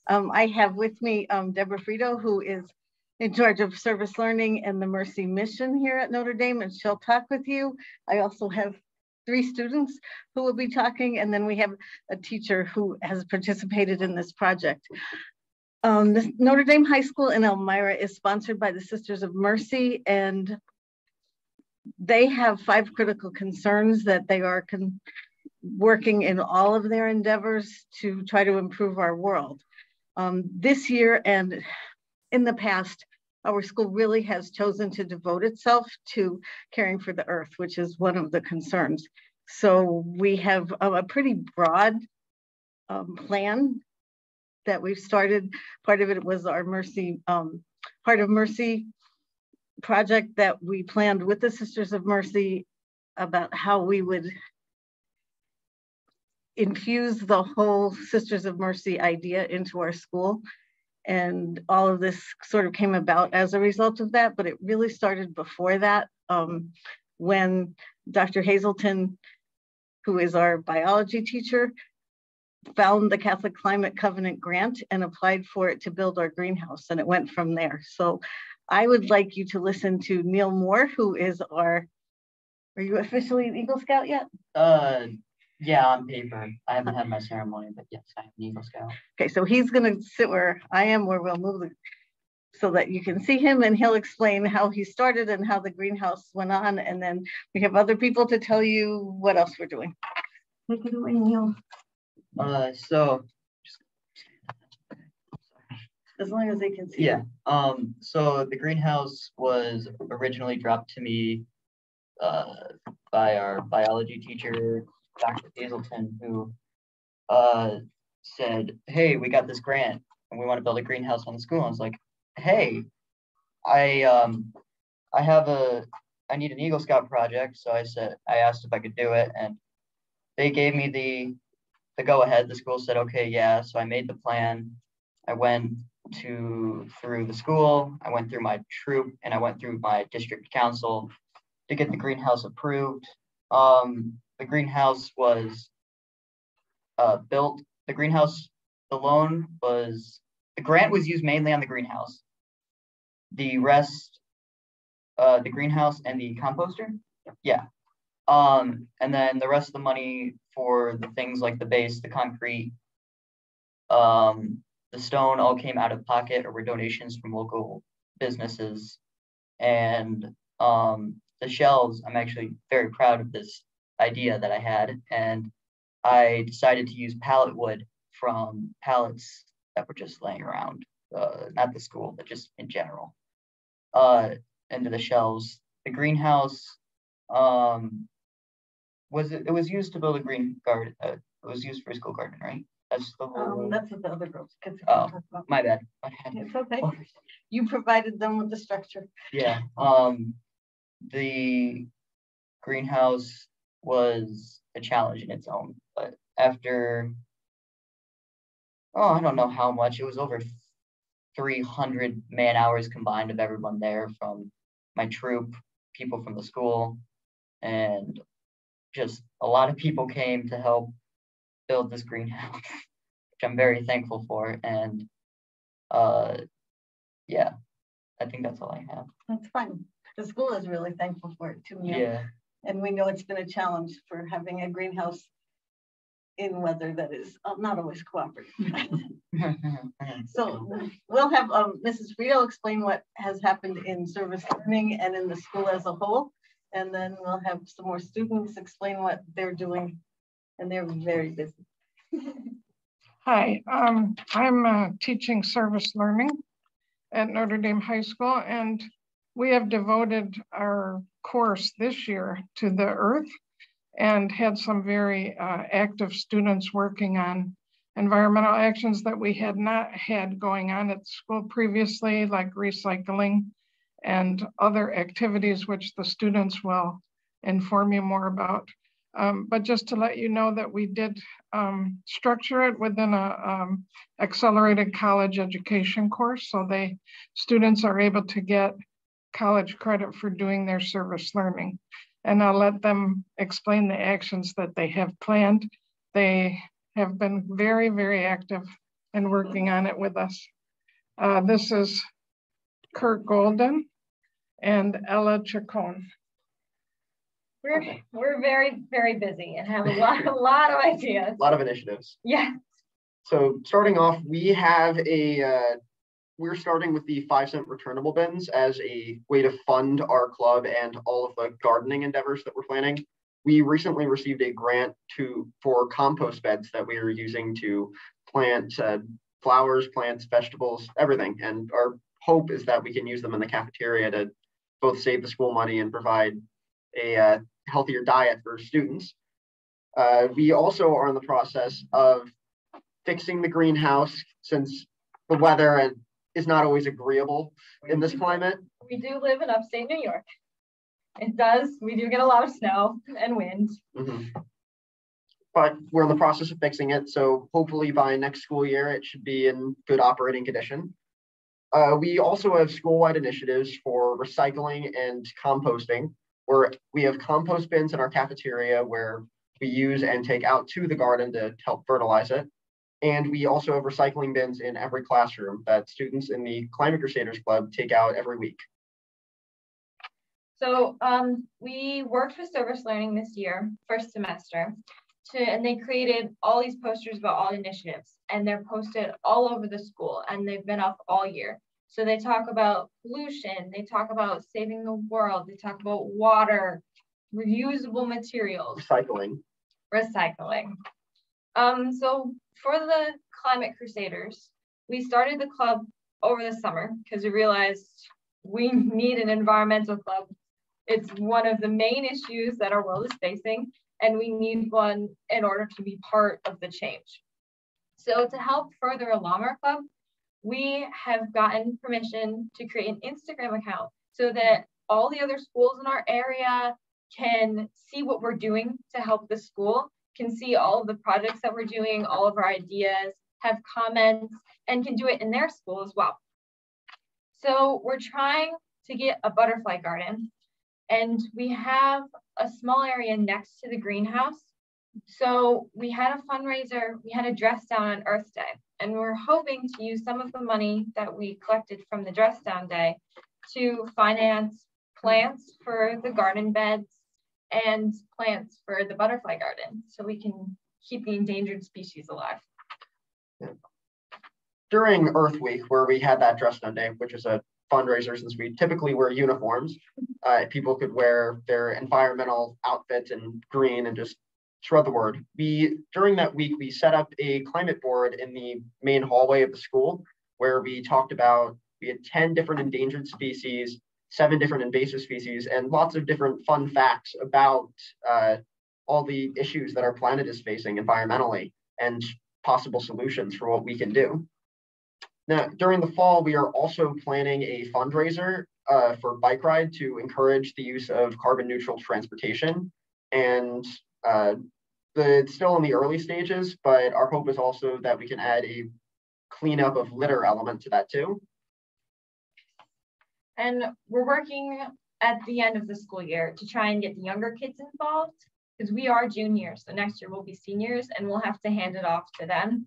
Um, I have with me um, Deborah Frito, who is in charge of service learning and the Mercy Mission here at Notre Dame, and she'll talk with you. I also have three students who will be talking, and then we have a teacher who has participated in this project. Um, Notre Dame High School in Elmira is sponsored by the Sisters of Mercy, and they have five critical concerns that they are working in all of their endeavors to try to improve our world. Um, this year and in the past, our school really has chosen to devote itself to caring for the earth, which is one of the concerns. So we have a, a pretty broad um, plan that we've started. Part of it was our Mercy, um, Heart of Mercy project that we planned with the Sisters of Mercy about how we would infuse the whole Sisters of Mercy idea into our school. And all of this sort of came about as a result of that, but it really started before that um, when Dr. Hazelton, who is our biology teacher, found the Catholic Climate Covenant grant and applied for it to build our greenhouse, and it went from there. So I would like you to listen to Neil Moore, who is our, are you officially an Eagle Scout yet? Uh, yeah, on paper. I haven't had my ceremony, but yes, I'm an Eagle Scout. Okay, so he's gonna sit where I am, where we'll move the, so that you can see him and he'll explain how he started and how the greenhouse went on. And then we have other people to tell you what else we're doing. Take it away, Neil. Uh, so as long as they can see. Yeah. Um, so the greenhouse was originally dropped to me uh, by our biology teacher, Dr. Hazelton, who uh, said, Hey, we got this grant and we want to build a greenhouse on the school. I was like, Hey, I um I have a I need an Eagle Scout project. So I said I asked if I could do it and they gave me the the go ahead. The school said, okay, yeah. So I made the plan. I went to through the school, I went through my troop, and I went through my district council to get the greenhouse approved. Um, the greenhouse was uh, built. The greenhouse, the loan was the grant was used mainly on the greenhouse. The rest, uh, the greenhouse and the composter, yeah. Um, and then the rest of the money for the things like the base, the concrete, um, the stone all came out of pocket or were donations from local businesses. And um, the shelves, I'm actually very proud of this idea that I had. And I decided to use pallet wood from pallets that were just laying around, uh, not the school, but just in general, uh, into the shelves. The greenhouse um, was it, it was used to build a green garden. Uh, it was used for a school garden, right? That's the whole. Um, that's what the other girls. Oh, my bad. My bad. It's okay. You provided them with the structure. Yeah. Um, the greenhouse was a challenge in its own, but after, oh, I don't know how much. It was over 300 man hours combined of everyone there from my troop, people from the school, and just a lot of people came to help build this greenhouse, which I'm very thankful for. And uh, yeah, I think that's all I have. That's fine. The school is really thankful for it too. Yeah. And we know it's been a challenge for having a greenhouse in weather that is uh, not always cooperative. so we'll have um, Mrs. Friedel explain what has happened in service learning and in the school as a whole. And then we'll have some more students explain what they're doing. And they're very busy. Hi, um, I'm uh, teaching service learning at Notre Dame High School, and we have devoted our course this year to the earth and had some very uh, active students working on environmental actions that we had not had going on at school previously, like recycling and other activities which the students will inform you more about. Um, but just to let you know that we did um, structure it within a um, accelerated college education course. So they students are able to get college credit for doing their service learning. And I'll let them explain the actions that they have planned. They have been very, very active in working on it with us. Uh, this is Kurt Golden and Ella Chacon. We're we're very very busy and have a lot a lot of ideas. A lot of initiatives. Yeah. So starting off, we have a uh, we're starting with the five cent returnable bins as a way to fund our club and all of the gardening endeavors that we're planning. We recently received a grant to for compost beds that we are using to plant uh, flowers, plants, vegetables, everything. And our hope is that we can use them in the cafeteria to both save the school money and provide a uh, healthier diet for students. Uh, we also are in the process of fixing the greenhouse since the weather is not always agreeable in this climate. We do live in upstate New York. It does, we do get a lot of snow and wind. Mm -hmm. But we're in the process of fixing it. So hopefully by next school year, it should be in good operating condition. Uh, we also have school-wide initiatives for recycling and composting where we have compost bins in our cafeteria where we use and take out to the garden to help fertilize it. And we also have recycling bins in every classroom that students in the Climate Crusaders Club take out every week. So um, we worked with service learning this year, first semester, to, and they created all these posters about all initiatives and they're posted all over the school and they've been up all year. So they talk about pollution, they talk about saving the world, they talk about water, reusable materials, recycling. Recycling. Um, so for the Climate Crusaders, we started the club over the summer because we realized we need an environmental club. It's one of the main issues that our world is facing, and we need one in order to be part of the change. So to help further along our club, we have gotten permission to create an Instagram account so that all the other schools in our area can see what we're doing to help the school, can see all of the projects that we're doing, all of our ideas, have comments, and can do it in their school as well. So we're trying to get a butterfly garden, and we have a small area next to the greenhouse. So we had a fundraiser, we had a dress down on Earth Day, and we're hoping to use some of the money that we collected from the dress down day to finance plants for the garden beds and plants for the butterfly garden so we can keep the endangered species alive. During Earth Week, where we had that dress down day, which is a fundraiser since we typically wear uniforms, uh, people could wear their environmental outfits in green and just spread the word. We during that week we set up a climate board in the main hallway of the school where we talked about we had 10 different endangered species, seven different invasive species, and lots of different fun facts about uh, all the issues that our planet is facing environmentally and possible solutions for what we can do. Now, during the fall, we are also planning a fundraiser uh, for bike ride to encourage the use of carbon neutral transportation. And uh, the, it's still in the early stages, but our hope is also that we can add a cleanup of litter element to that too. And we're working at the end of the school year to try and get the younger kids involved because we are juniors. So next year we'll be seniors and we'll have to hand it off to them.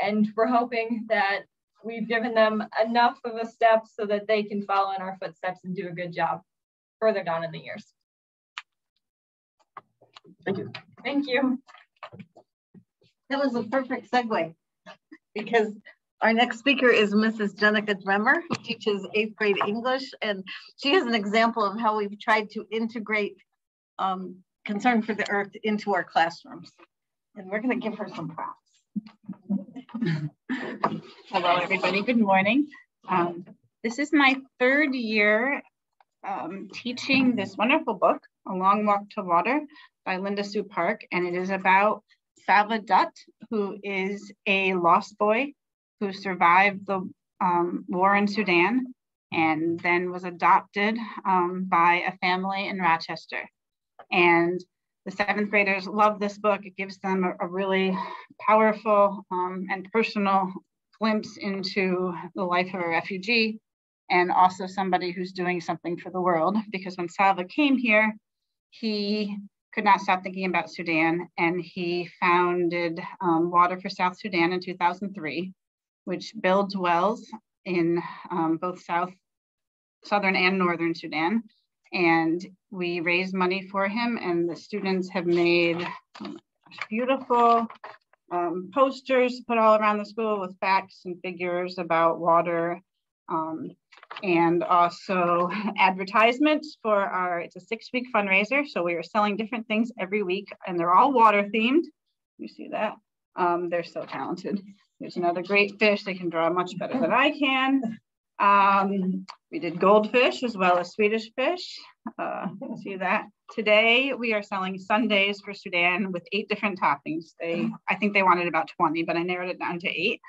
And we're hoping that we've given them enough of a step so that they can follow in our footsteps and do a good job further down in the years. Thank you. Thank you. That was a perfect segue because our next speaker is Mrs. Jenica Dremmer, who teaches eighth grade English. And she is an example of how we've tried to integrate um, concern for the earth into our classrooms. And we're gonna give her some props. Hello, everybody. Good morning. Um, this is my third year um, teaching this wonderful book, A Long Walk to Water by Linda Sue Park, and it is about Salva Dut, who is a lost boy who survived the um, war in Sudan and then was adopted um, by a family in Rochester. And the seventh graders love this book. It gives them a, a really powerful um, and personal glimpse into the life of a refugee and also somebody who's doing something for the world. Because when Salva came here, he could not stop thinking about Sudan and he founded um, Water for South Sudan in 2003, which builds wells in um, both South, Southern and Northern Sudan and we raised money for him and the students have made beautiful um, posters put all around the school with facts and figures about water um, and also advertisements for our, it's a six week fundraiser. So we are selling different things every week and they're all water themed. You see that? Um, they're so talented. There's another great fish. They can draw much better than I can. Um, we did goldfish as well as Swedish fish. Uh, see that. Today we are selling sundaes for Sudan with eight different toppings. They, I think they wanted about 20, but I narrowed it down to eight.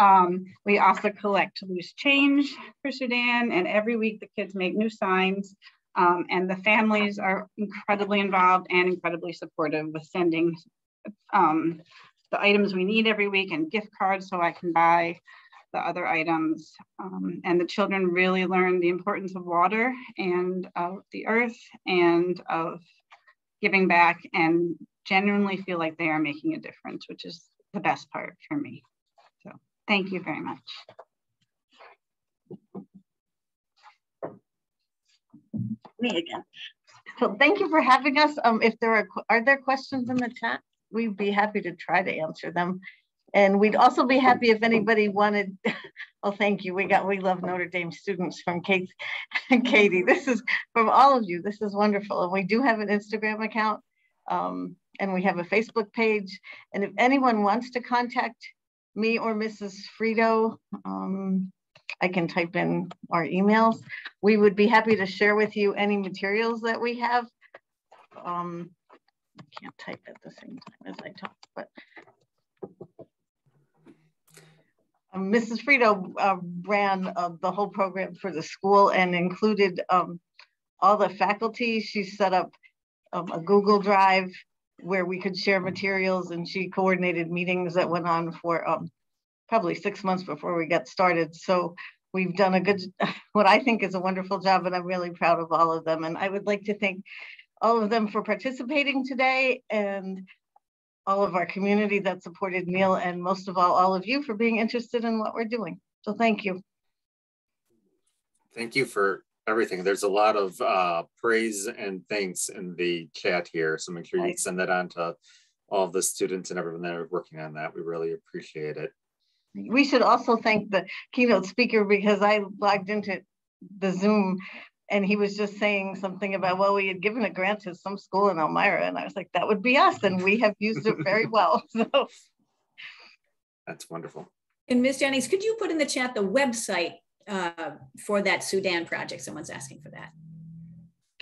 Um, we also collect loose change for Sudan and every week the kids make new signs um, and the families are incredibly involved and incredibly supportive with sending um, the items we need every week and gift cards so I can buy the other items. Um, and the children really learn the importance of water and of the earth and of giving back and genuinely feel like they are making a difference, which is the best part for me. So thank you very much. Me again. So thank you for having us. Um, if there are, are there questions in the chat? We'd be happy to try to answer them. And we'd also be happy if anybody wanted, oh, thank you. We got, we love Notre Dame students from Kate and Katie. This is from all of you. This is wonderful. And we do have an Instagram account um, and we have a Facebook page. And if anyone wants to contact me or Mrs. Frito, um, I can type in our emails. We would be happy to share with you any materials that we have. Um, can't type at the same time as I talk, but Mrs. Um, Frito uh, ran uh, the whole program for the school and included um, all the faculty. She set up um, a Google Drive where we could share materials and she coordinated meetings that went on for um, probably six months before we got started. So we've done a good, what I think is a wonderful job and I'm really proud of all of them. And I would like to thank all of them for participating today and all of our community that supported Neil, and most of all, all of you for being interested in what we're doing. So thank you. Thank you for everything. There's a lot of uh, praise and thanks in the chat here. So make sure you send that on to all the students and everyone that are working on that. We really appreciate it. We should also thank the keynote speaker because I logged into the Zoom and he was just saying something about well we had given a grant to some school in elmira. And i was like that would be us. And we have used it very well. So that's wonderful. And ms jennings could you put in the chat the website uh, for that sudan project? Someone's asking for that.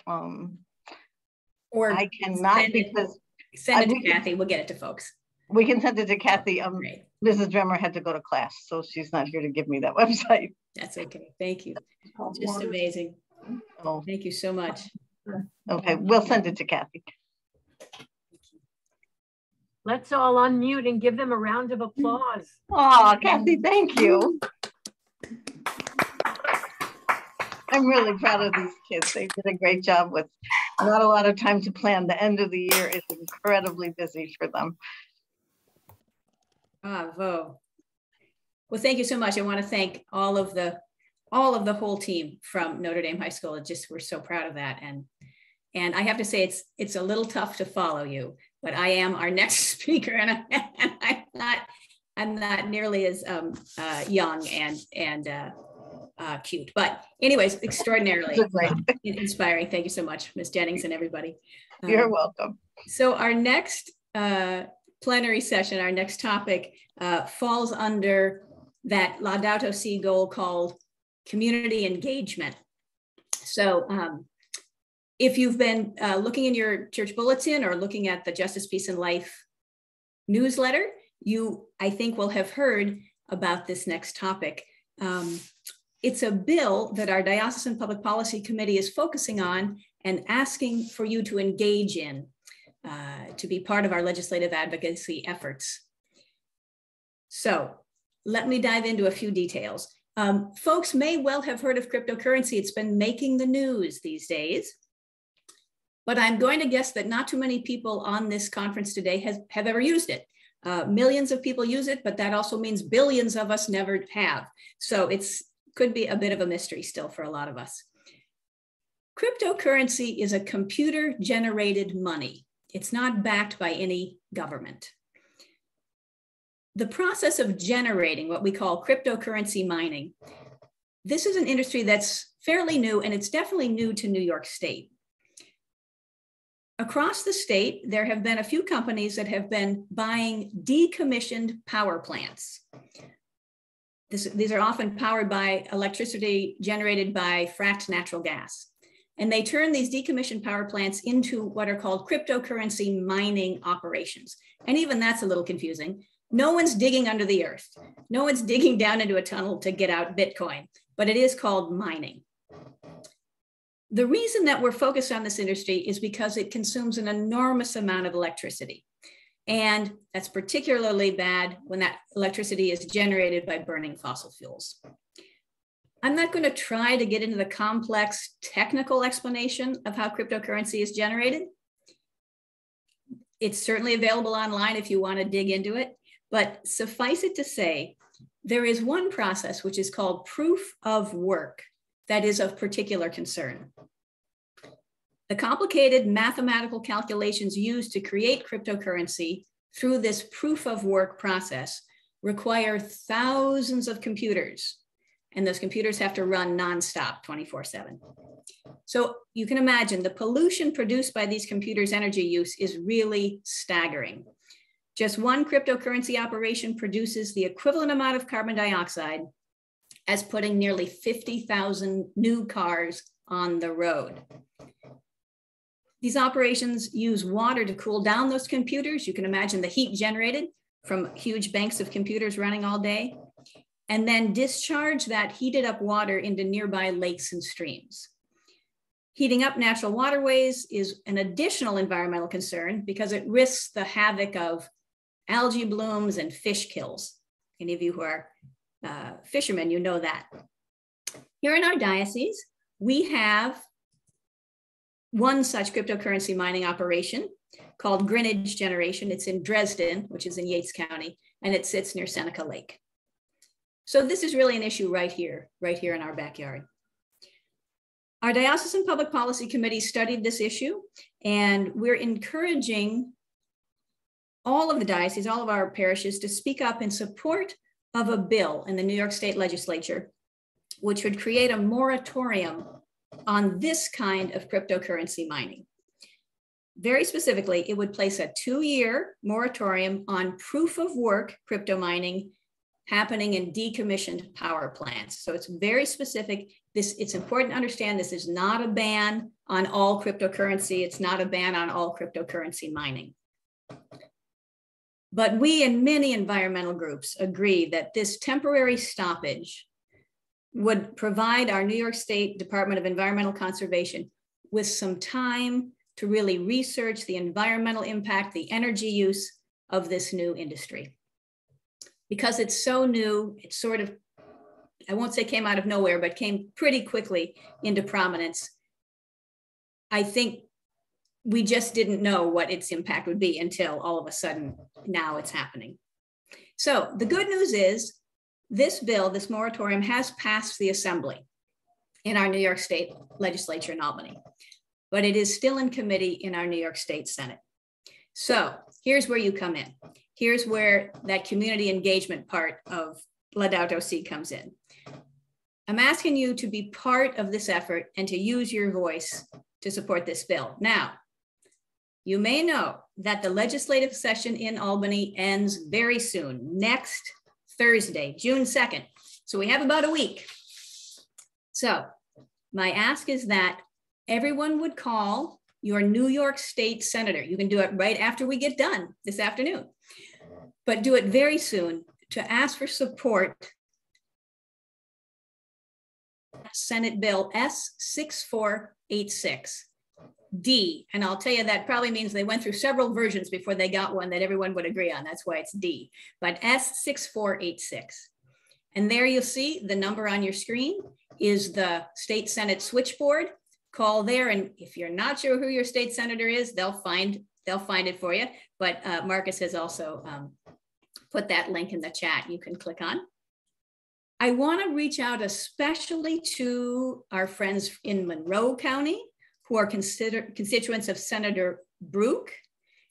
Um or i cannot send because it, send it to kathy. We'll get it to folks. we can send it to kathy. Um Great. mrs dremmer had to go to class so she's not here to give me that website. That's okay. Thank you. Just amazing Oh, thank you so much. Okay, we'll send it to Kathy. Let's all unmute and give them a round of applause. Oh, Kathy, thank you. I'm really proud of these kids. They did a great job with not a lot of time to plan. The end of the year is incredibly busy for them. Bravo. Well, thank you so much. I want to thank all of the all of the whole team from Notre Dame High School. It just we're so proud of that, and And I have to say, it's it's a little tough to follow you, but I am our next speaker, and, I, and I'm not I'm not nearly as um, uh, young and and uh, uh, cute. But anyways, extraordinarily inspiring. Thank you so much, Ms. Jennings and everybody. Um, You're welcome. So our next uh, plenary session, our next topic uh, falls under that Laudato Si goal called community engagement. So um, if you've been uh, looking in your church bulletin or looking at the Justice, Peace, and Life newsletter, you, I think, will have heard about this next topic. Um, it's a bill that our Diocesan Public Policy Committee is focusing on and asking for you to engage in uh, to be part of our legislative advocacy efforts. So let me dive into a few details. Um, folks may well have heard of cryptocurrency. It's been making the news these days. But I'm going to guess that not too many people on this conference today has, have ever used it. Uh, millions of people use it, but that also means billions of us never have. So it's could be a bit of a mystery still for a lot of us. Cryptocurrency is a computer generated money. It's not backed by any government. The process of generating what we call cryptocurrency mining, this is an industry that's fairly new and it's definitely new to New York State. Across the state, there have been a few companies that have been buying decommissioned power plants. This, these are often powered by electricity generated by fracked natural gas. And they turn these decommissioned power plants into what are called cryptocurrency mining operations. And even that's a little confusing. No one's digging under the earth. No one's digging down into a tunnel to get out Bitcoin, but it is called mining. The reason that we're focused on this industry is because it consumes an enormous amount of electricity. And that's particularly bad when that electricity is generated by burning fossil fuels. I'm not going to try to get into the complex technical explanation of how cryptocurrency is generated. It's certainly available online if you want to dig into it, but suffice it to say, there is one process which is called proof of work that is of particular concern. The complicated mathematical calculations used to create cryptocurrency through this proof of work process require thousands of computers, and those computers have to run nonstop 24 7. So you can imagine the pollution produced by these computers' energy use is really staggering. Just one cryptocurrency operation produces the equivalent amount of carbon dioxide as putting nearly 50,000 new cars on the road. These operations use water to cool down those computers. You can imagine the heat generated from huge banks of computers running all day, and then discharge that heated up water into nearby lakes and streams. Heating up natural waterways is an additional environmental concern because it risks the havoc of algae blooms and fish kills. Any of you who are uh, fishermen, you know that. Here in our diocese, we have one such cryptocurrency mining operation called Greenidge Generation. It's in Dresden, which is in Yates County, and it sits near Seneca Lake. So this is really an issue right here, right here in our backyard. Our Diocesan Public Policy Committee studied this issue, and we're encouraging all of the dioceses, all of our parishes to speak up in support of a bill in the New York State Legislature, which would create a moratorium on this kind of cryptocurrency mining. Very specifically, it would place a two year moratorium on proof of work crypto mining happening in decommissioned power plants. So it's very specific. This it's important to understand this is not a ban on all cryptocurrency. It's not a ban on all cryptocurrency mining. But we and many environmental groups agree that this temporary stoppage would provide our New York State Department of Environmental Conservation with some time to really research the environmental impact, the energy use of this new industry. Because it's so new, it sort of, I won't say came out of nowhere, but came pretty quickly into prominence. I think we just didn't know what its impact would be until all of a sudden now it's happening. So the good news is this bill, this moratorium, has passed the assembly in our New York State legislature in Albany. but it is still in committee in our New York State Senate. So here's where you come in. Here's where that community engagement part of Laudato Si comes in. I'm asking you to be part of this effort and to use your voice to support this bill. Now, you may know that the legislative session in Albany ends very soon, next Thursday, June 2nd. So we have about a week. So my ask is that everyone would call your New York State Senator. You can do it right after we get done this afternoon, but do it very soon to ask for support Senate Bill S6486. D, and I'll tell you that probably means they went through several versions before they got one that everyone would agree on. That's why it's D, but S6486. And there you'll see the number on your screen is the state Senate switchboard. Call there, and if you're not sure who your state senator is, they'll find they'll find it for you. But uh, Marcus has also um, put that link in the chat. You can click on. I want to reach out especially to our friends in Monroe County who are constituents of Senator Brouk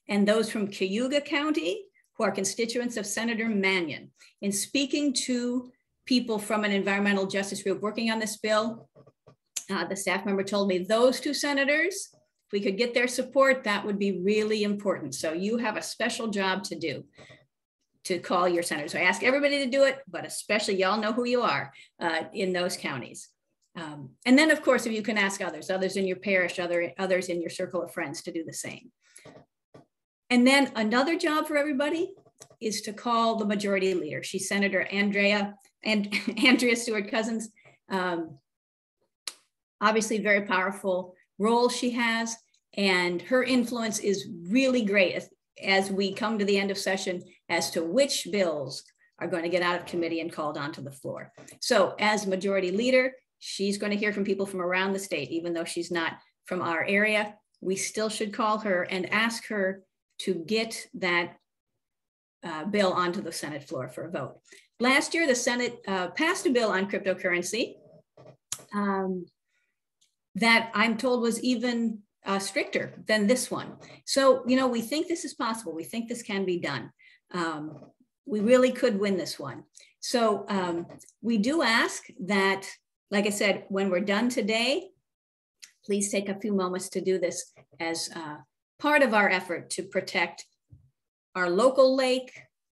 and those from Cayuga County who are constituents of Senator Mannion. In speaking to people from an environmental justice group working on this bill, uh, the staff member told me those two senators, if we could get their support, that would be really important. So you have a special job to do to call your senators. So I ask everybody to do it, but especially y'all know who you are uh, in those counties. Um, and then of course, if you can ask others, others in your parish, other, others in your circle of friends to do the same. And then another job for everybody is to call the majority leader. She's Senator Andrea and Andrea Stewart Cousins. Um, obviously very powerful role she has and her influence is really great as, as we come to the end of session as to which bills are going to get out of committee and called onto the floor. So as majority leader, she's going to hear from people from around the state, even though she's not from our area. We still should call her and ask her to get that uh, bill onto the Senate floor for a vote. Last year, the Senate uh, passed a bill on cryptocurrency um, that I'm told was even uh, stricter than this one. So, you know, we think this is possible. We think this can be done. Um, we really could win this one. So um, we do ask that, like I said, when we're done today, please take a few moments to do this as uh, part of our effort to protect our local lake,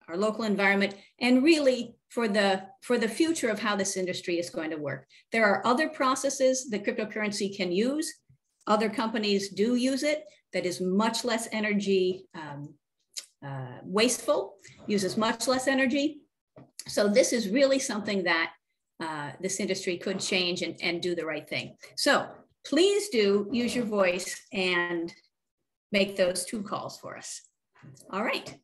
our local environment, and really for the, for the future of how this industry is going to work. There are other processes that cryptocurrency can use. Other companies do use it that is much less energy um, uh, wasteful, uses much less energy. So this is really something that uh, this industry could change and, and do the right thing. So please do use your voice and make those two calls for us. All right.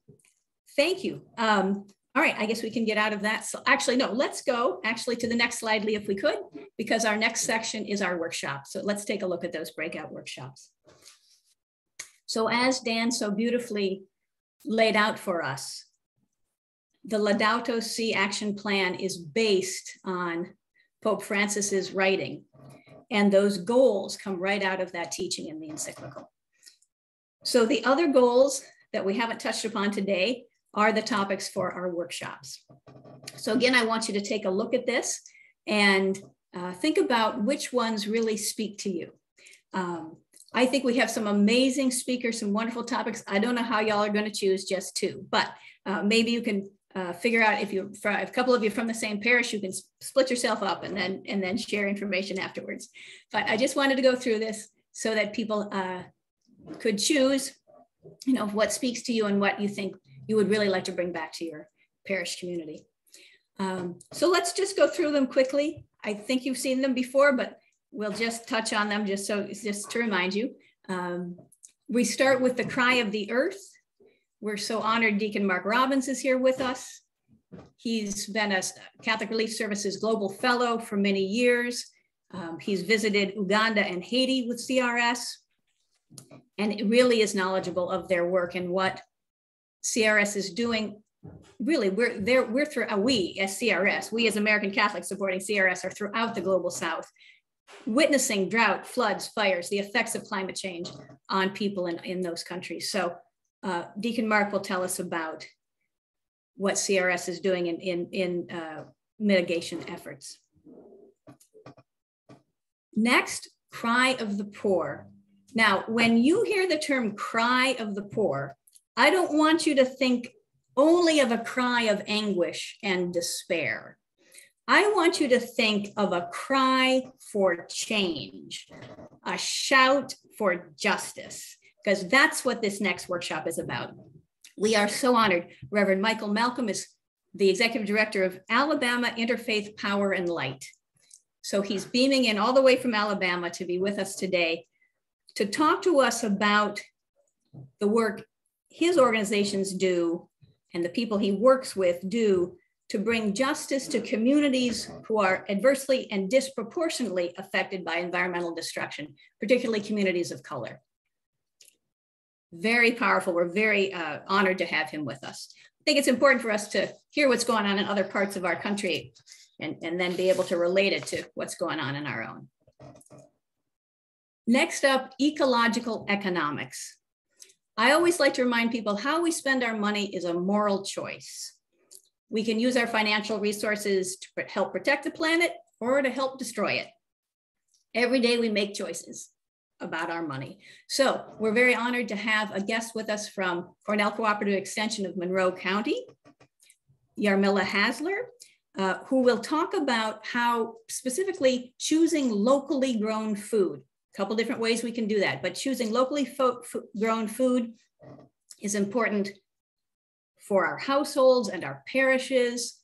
Thank you. Um, all right, I guess we can get out of that. So actually, no, let's go actually to the next slide, Lee, if we could, because our next section is our workshop. So let's take a look at those breakout workshops. So as Dan so beautifully laid out for us. The Laudato Si action plan is based on Pope Francis's writing, and those goals come right out of that teaching in the encyclical. So the other goals that we haven't touched upon today are the topics for our workshops. So again, I want you to take a look at this and uh, think about which ones really speak to you. Um, I think we have some amazing speakers, some wonderful topics. I don't know how y'all are going to choose just two, but uh, maybe you can uh, figure out if you, if a couple of you from the same parish, you can split yourself up and then and then share information afterwards. But I just wanted to go through this so that people uh, could choose, you know, what speaks to you and what you think you would really like to bring back to your parish community. Um, so let's just go through them quickly. I think you've seen them before, but we'll just touch on them just so just to remind you. Um, we start with the cry of the earth. We're so honored Deacon Mark Robbins is here with us. He's been a Catholic Relief Services Global Fellow for many years. Um, he's visited Uganda and Haiti with CRS and really is knowledgeable of their work and what CRS is doing. Really, we're there, we're through, uh, we as CRS, we as American Catholics supporting CRS are throughout the Global South witnessing drought, floods, fires, the effects of climate change on people in, in those countries. So uh, Deacon Mark will tell us about what CRS is doing in, in, in uh, mitigation efforts. Next, cry of the poor. Now, when you hear the term cry of the poor, I don't want you to think only of a cry of anguish and despair. I want you to think of a cry for change, a shout for justice, because that's what this next workshop is about. We are so honored. Reverend Michael Malcolm is the executive director of Alabama Interfaith Power and Light. So he's beaming in all the way from Alabama to be with us today to talk to us about the work his organizations do and the people he works with do to bring justice to communities who are adversely and disproportionately affected by environmental destruction, particularly communities of color. Very powerful. We're very uh, honored to have him with us. I think it's important for us to hear what's going on in other parts of our country and, and then be able to relate it to what's going on in our own. Next up, ecological economics. I always like to remind people how we spend our money is a moral choice. We can use our financial resources to help protect the planet or to help destroy it. Every day we make choices about our money. So we're very honored to have a guest with us from Cornell Cooperative Extension of Monroe County, Yarmila Hasler, uh, who will talk about how specifically choosing locally grown food, a couple different ways we can do that, but choosing locally fo grown food is important for our households and our parishes.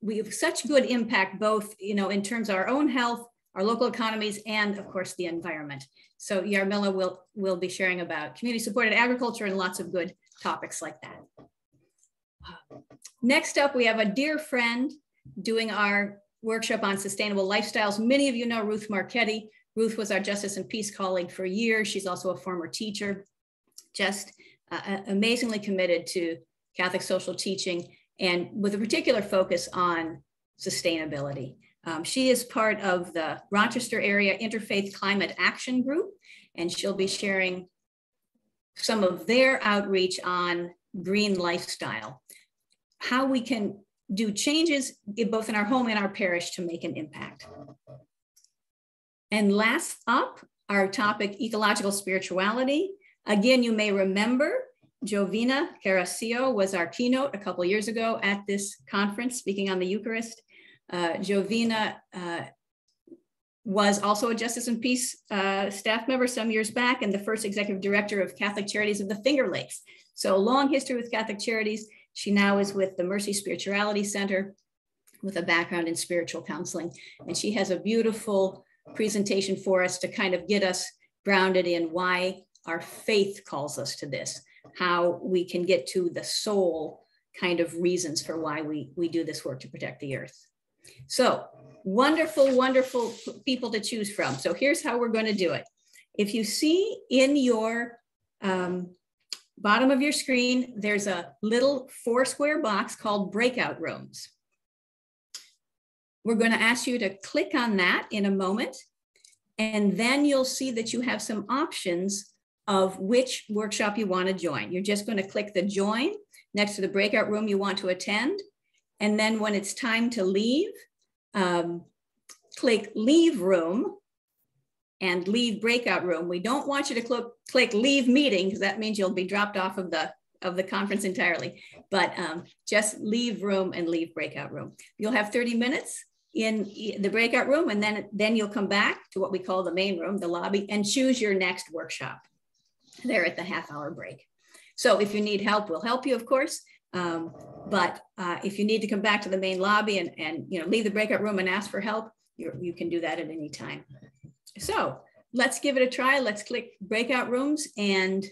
We have such good impact, both you know, in terms of our own health, our local economies, and of course the environment. So Yarmila will, will be sharing about community supported agriculture and lots of good topics like that. Next up, we have a dear friend doing our workshop on sustainable lifestyles. Many of you know Ruth Marchetti. Ruth was our Justice and Peace colleague for years. She's also a former teacher, just uh, amazingly committed to Catholic social teaching, and with a particular focus on sustainability. Um, she is part of the Rochester Area Interfaith Climate Action Group, and she'll be sharing some of their outreach on green lifestyle, how we can do changes both in our home and our parish to make an impact. And last up, our topic, ecological spirituality. Again, you may remember Jovina Caraccio was our keynote a couple years ago at this conference, speaking on the Eucharist. Uh, Jovina uh, was also a Justice and Peace uh, staff member some years back and the first executive director of Catholic Charities of the Finger Lakes. So a long history with Catholic Charities. She now is with the Mercy Spirituality Center with a background in spiritual counseling. And she has a beautiful presentation for us to kind of get us grounded in why our faith calls us to this how we can get to the soul kind of reasons for why we, we do this work to protect the earth. So wonderful, wonderful people to choose from. So here's how we're going to do it. If you see in your um, bottom of your screen, there's a little four square box called breakout rooms. We're going to ask you to click on that in a moment. And then you'll see that you have some options of which workshop you want to join. You're just going to click the join next to the breakout room you want to attend. And then when it's time to leave, um, click leave room and leave breakout room. We don't want you to click, click leave meeting because that means you'll be dropped off of the of the conference entirely, but um, just leave room and leave breakout room. You'll have 30 minutes in the breakout room and then, then you'll come back to what we call the main room, the lobby, and choose your next workshop there at the half hour break. So if you need help, we'll help you, of course. Um, but uh, if you need to come back to the main lobby and, and you know leave the breakout room and ask for help, you can do that at any time. So let's give it a try. Let's click breakout rooms and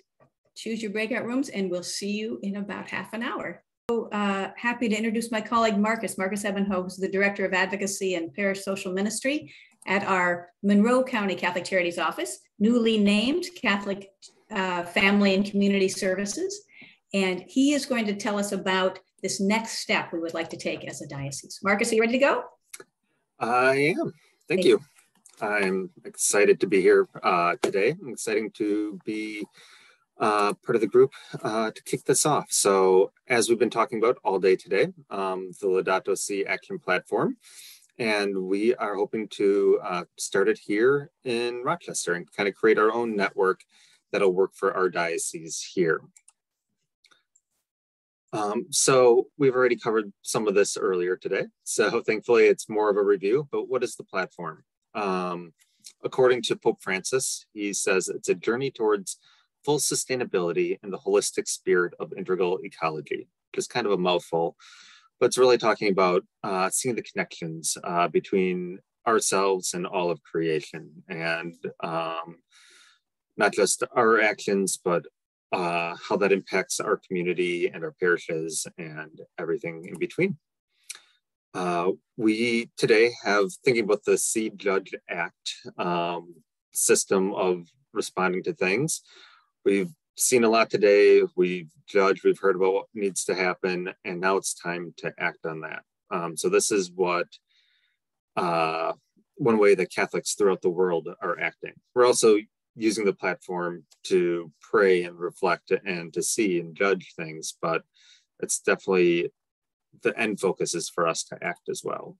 choose your breakout rooms and we'll see you in about half an hour. So uh, happy to introduce my colleague Marcus, Marcus Ebenho, who's the Director of Advocacy and Parish Social Ministry at our Monroe County Catholic Charities Office, newly named Catholic uh, Family and Community Services. And he is going to tell us about this next step we would like to take as a diocese. Marcus, are you ready to go? I am. Thank, Thank you. I'm excited to be here uh, today. I'm excited to be uh, part of the group uh, to kick this off. So as we've been talking about all day today, um, the Laudato Si Action Platform, and we are hoping to uh, start it here in Rochester and kind of create our own network that'll work for our diocese here. Um, so we've already covered some of this earlier today. So thankfully it's more of a review, but what is the platform? Um, according to Pope Francis, he says it's a journey towards full sustainability in the holistic spirit of integral ecology, Just kind of a mouthful, but it's really talking about uh, seeing the connections uh, between ourselves and all of creation and um, not just our actions, but uh, how that impacts our community and our parishes and everything in between. Uh, we today have thinking about the See Judge Act um, system of responding to things. We've seen a lot today. We've judged, we've heard about what needs to happen, and now it's time to act on that. Um, so this is what uh, one way that Catholics throughout the world are acting. We're also using the platform to pray and reflect and to see and judge things, but it's definitely the end focus is for us to act as well.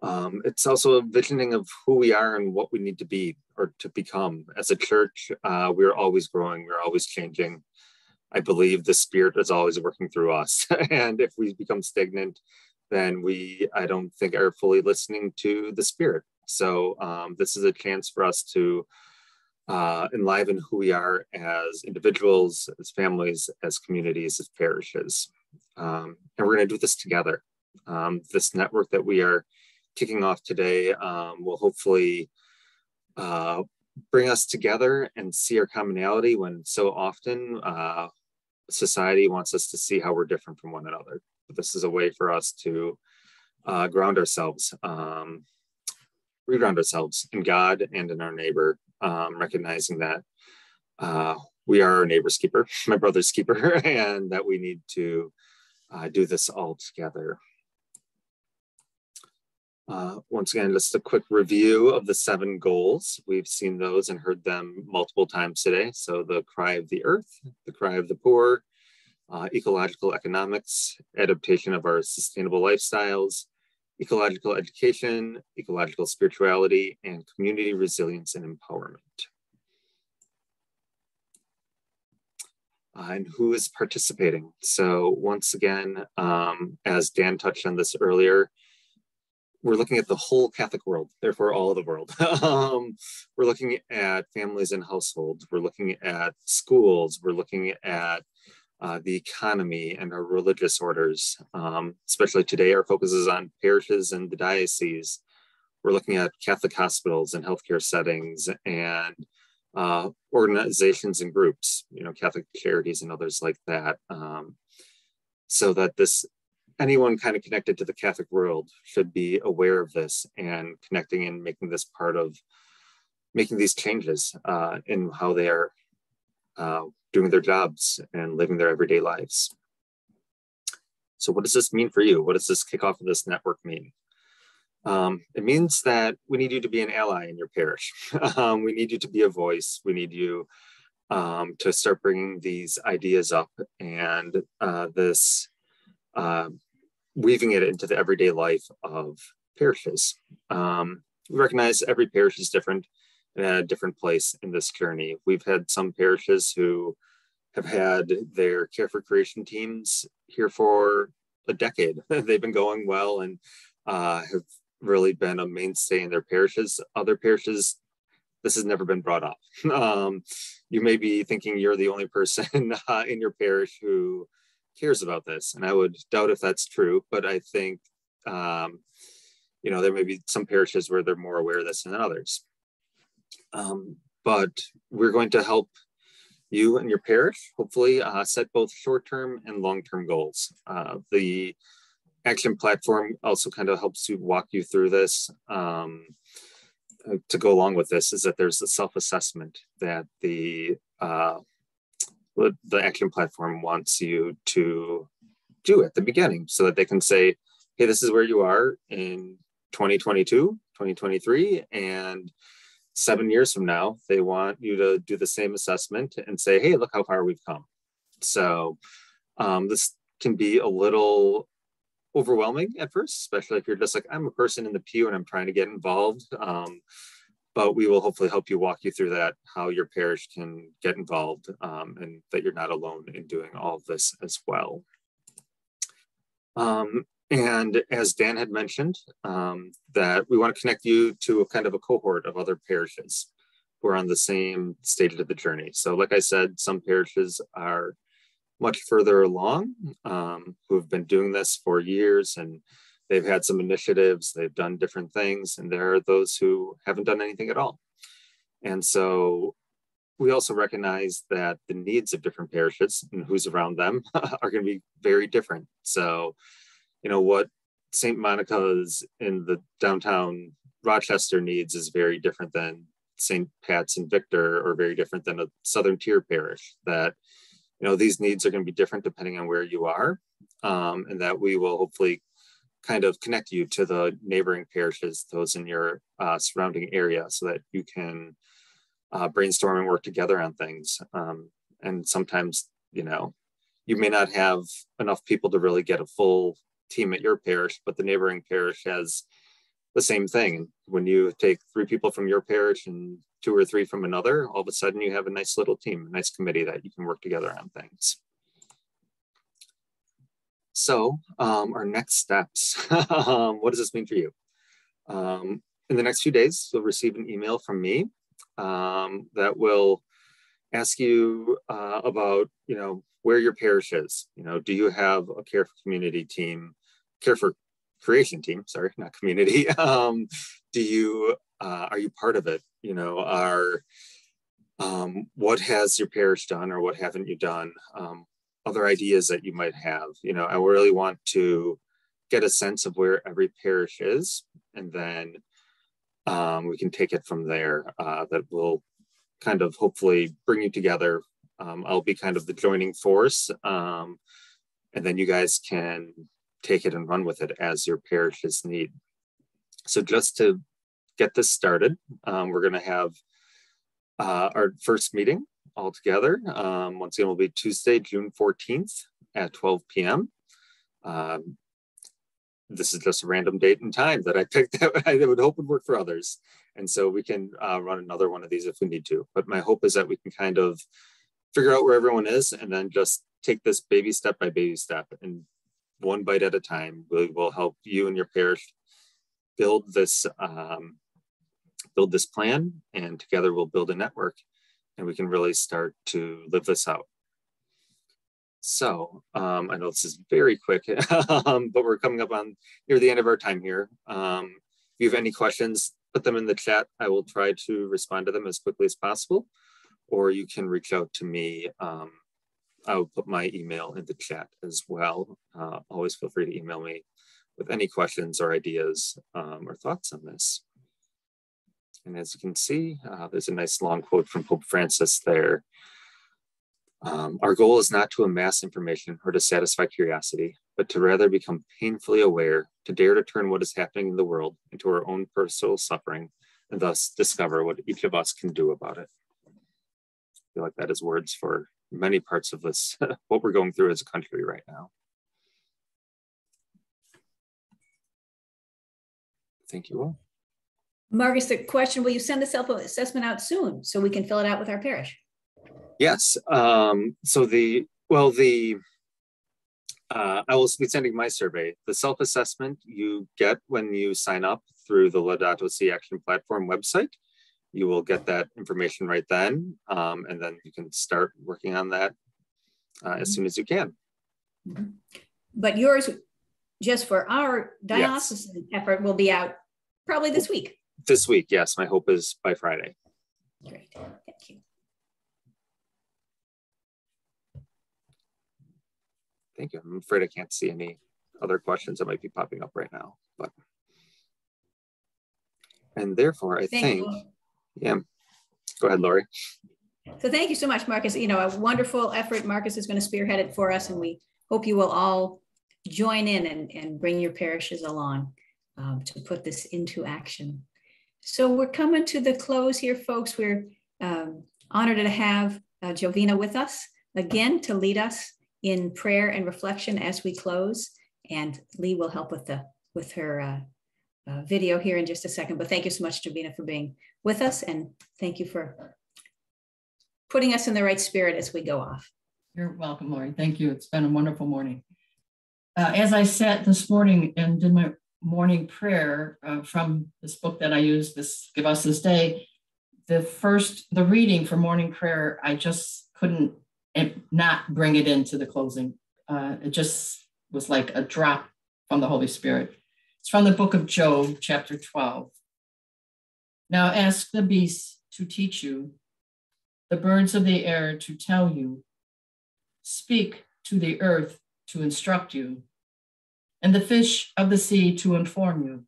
Um, it's also a visioning of who we are and what we need to be or to become. As a church, uh, we're always growing, we're always changing. I believe the spirit is always working through us. and if we become stagnant, then we, I don't think, are fully listening to the spirit. So um, this is a chance for us to uh, enliven who we are as individuals, as families, as communities, as parishes. Um, and we're going to do this together. Um, this network that we are kicking off today um, will hopefully uh, bring us together and see our commonality when so often uh, society wants us to see how we're different from one another. But this is a way for us to uh, ground ourselves, um, reground ourselves in God and in our neighbor, um, recognizing that uh, we are our neighbor's keeper, my brother's keeper, and that we need to uh, do this all together. Uh, once again, just a quick review of the seven goals. We've seen those and heard them multiple times today. So the cry of the earth, the cry of the poor, uh, ecological economics, adaptation of our sustainable lifestyles, ecological education, ecological spirituality, and community resilience and empowerment. uh, and who is participating. So once again, um, as Dan touched on this earlier, we're looking at the whole Catholic world, therefore all of the world. um, we're looking at families and households. We're looking at schools. We're looking at uh, the economy and our religious orders. Um, especially today, our focus is on parishes and the diocese. We're looking at Catholic hospitals and healthcare settings and uh, organizations and groups, you know, Catholic charities and others like that, um, so that this anyone kind of connected to the Catholic world should be aware of this and connecting and making this part of making these changes uh, in how they are uh, doing their jobs and living their everyday lives. So what does this mean for you? What does this kickoff of this network mean? Um, it means that we need you to be an ally in your parish. um, we need you to be a voice. We need you um, to start bringing these ideas up and uh, this uh, weaving it into the everyday life of parishes. Um, we recognize every parish is different and at a different place in this journey. We've had some parishes who have had their care for creation teams here for a decade. They've been going well and uh, have really been a mainstay in their parishes. Other parishes, this has never been brought up. Um, you may be thinking you're the only person uh, in your parish who cares about this, and I would doubt if that's true. But I think, um, you know, there may be some parishes where they're more aware of this than others. Um, but we're going to help you and your parish hopefully uh, set both short-term and long-term goals. Uh, the action platform also kind of helps you walk you through this. Um, uh, to go along with this is that there's a self-assessment that the uh, the action platform wants you to do at the beginning so that they can say, hey, this is where you are in 2022, 2023 and seven years from now, they want you to do the same assessment and say, hey, look how far we've come. So um, this can be a little overwhelming at first, especially if you're just like, I'm a person in the pew and I'm trying to get involved. Um, but we will hopefully help you walk you through that, how your parish can get involved um, and that you're not alone in doing all of this as well. Um, and as Dan had mentioned, um, that we want to connect you to a kind of a cohort of other parishes who are on the same stage of the journey. So like I said, some parishes are much further along um, who have been doing this for years and they've had some initiatives, they've done different things, and there are those who haven't done anything at all. And so we also recognize that the needs of different parishes and who's around them are going to be very different. So, you know, what St. Monica's in the downtown Rochester needs is very different than St. Pat's and Victor, or very different than a Southern Tier parish. That, you know, these needs are going to be different depending on where you are, um, and that we will hopefully kind of connect you to the neighboring parishes, those in your uh, surrounding area, so that you can uh, brainstorm and work together on things. Um, and sometimes, you know, you may not have enough people to really get a full team at your parish, but the neighboring parish has the same thing. When you take three people from your parish and two or three from another, all of a sudden you have a nice little team, a nice committee that you can work together on things. So um, our next steps, um, what does this mean for you? Um, in the next few days, you'll receive an email from me um, that will ask you uh, about, you know, where your parish is. You know, do you have a care for community team, care for creation team? Sorry, not community. Um, do you uh, are you part of it? You know, are um, what has your parish done or what haven't you done? Um, other ideas that you might have. You know, I really want to get a sense of where every parish is, and then um, we can take it from there. Uh, that will kind of hopefully bring you together. Um, I'll be kind of the joining force, um, and then you guys can take it and run with it as your parishes need. So just to get this started, um, we're going to have uh, our first meeting all together. Um, once again, will be Tuesday, June 14th at 12 p.m. Um, this is just a random date and time that I picked that I would hope would work for others. And so we can uh, run another one of these if we need to. But my hope is that we can kind of figure out where everyone is and then just take this baby step by baby step and one bite at a time. We will help you and your parish build this um, build this plan and together we'll build a network and we can really start to live this out. So um, I know this is very quick, um, but we're coming up on near the end of our time here. Um, if you have any questions, put them in the chat. I will try to respond to them as quickly as possible, or you can reach out to me. I will put my email in the chat as well. Uh, always feel free to email me with any questions or ideas um, or thoughts on this. And as you can see, uh, there's a nice long quote from Pope Francis there. Um, our goal is not to amass information or to satisfy curiosity, but to rather become painfully aware, to dare to turn what is happening in the world into our own personal suffering, and thus discover what each of us can do about it. I feel like that is words for many parts of this, what we're going through as a country right now. Thank you all. Marcus, the question, will you send the self-assessment out soon so we can fill it out with our parish? Yes. Um, so the, well, the, uh, I will be sending my survey. The self-assessment you get when you sign up through the Laudato Si Action Platform website. You will get that information right then, um, and then you can start working on that uh, as soon as you can. Mm-hmm. But yours, just for our diocesan yes. effort, will be out probably this week. This week, yes. My hope is by Friday. Great, thank you. Thank you. I'm afraid I can't see any other questions that might be popping up right now, but and therefore I thank think, you. Yeah. Go ahead, Lori. So thank you so much, Marcus. You know, a wonderful effort. Marcus is going to spearhead it for us, and we hope you will all join in and, and bring your parishes along um, to put this into action. So we're coming to the close here, folks. We're um, honored to have uh, Jovina with us again to lead us in prayer and reflection as we close. And Lee will help with the with her uh, uh, video here in just a second. But thank you so much, Jovina, for being with us, and thank you for putting us in the right spirit as we go off. You're welcome, Lori. Thank you. It's been a wonderful morning. Uh, as I sat this morning and did my morning prayer uh, from this book that I use, this Give Us This Day, the first, the reading for morning prayer, I just couldn't not bring it into the closing. Uh, it just was like a drop from the Holy Spirit. It's from the book of Job, chapter 12. Now ask the beasts to teach you, the birds of the air to tell you, speak to the earth to instruct you, and the fish of the sea to inform you.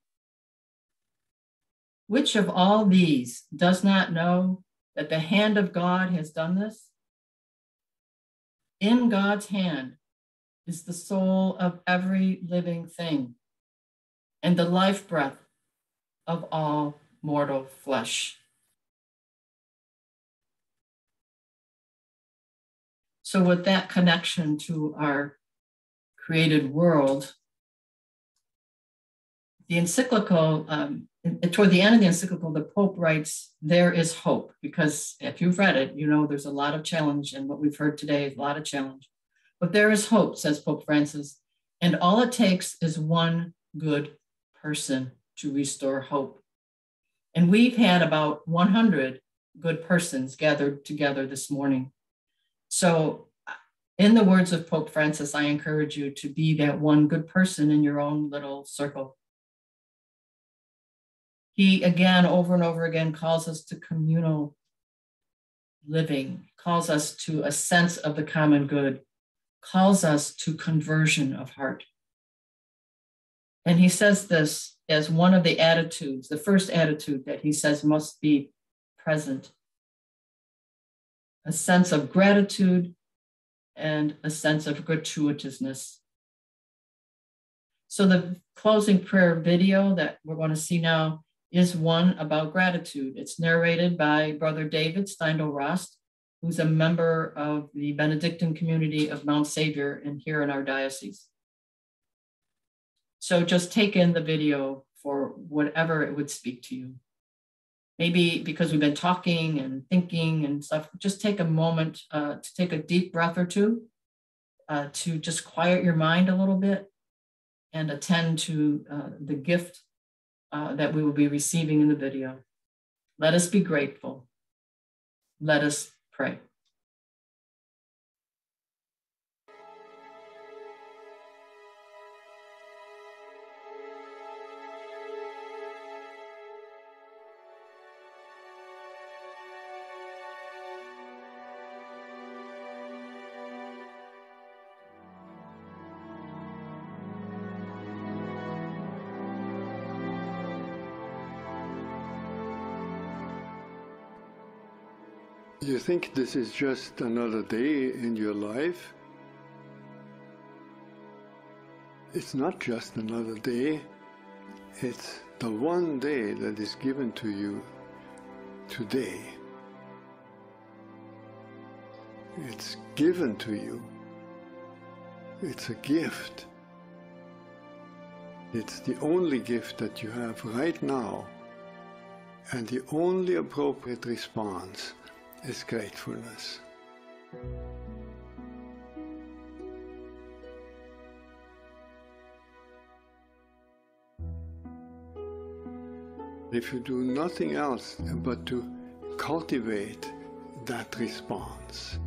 Which of all these does not know that the hand of God has done this? In God's hand is the soul of every living thing and the life breath of all mortal flesh. So, with that connection to our created world, the encyclical, um, toward the end of the encyclical, the Pope writes, There is hope, because if you've read it, you know there's a lot of challenge, and what we've heard today is a lot of challenge. But there is hope, says Pope Francis, and all it takes is one good person to restore hope. And we've had about 100 good persons gathered together this morning. So, in the words of Pope Francis, I encourage you to be that one good person in your own little circle he again, over and over again, calls us to communal living, calls us to a sense of the common good, calls us to conversion of heart. And he says this as one of the attitudes, the first attitude that he says must be present a sense of gratitude and a sense of gratuitousness. So, the closing prayer video that we're going to see now is one about gratitude. It's narrated by Brother David Steindl Rast, who's a member of the Benedictine community of Mount Saviour and here in our diocese. So just take in the video for whatever it would speak to you. Maybe because we've been talking and thinking and stuff, just take a moment uh, to take a deep breath or two uh, to just quiet your mind a little bit and attend to uh, the gift uh, that we will be receiving in the video. Let us be grateful. Let us pray. Think this is just another day in your life? It's not just another day. It's the one day that is given to you today. It's given to you. It's a gift. It's the only gift that you have right now and the only appropriate response is gratefulness. If you do nothing else but to cultivate that response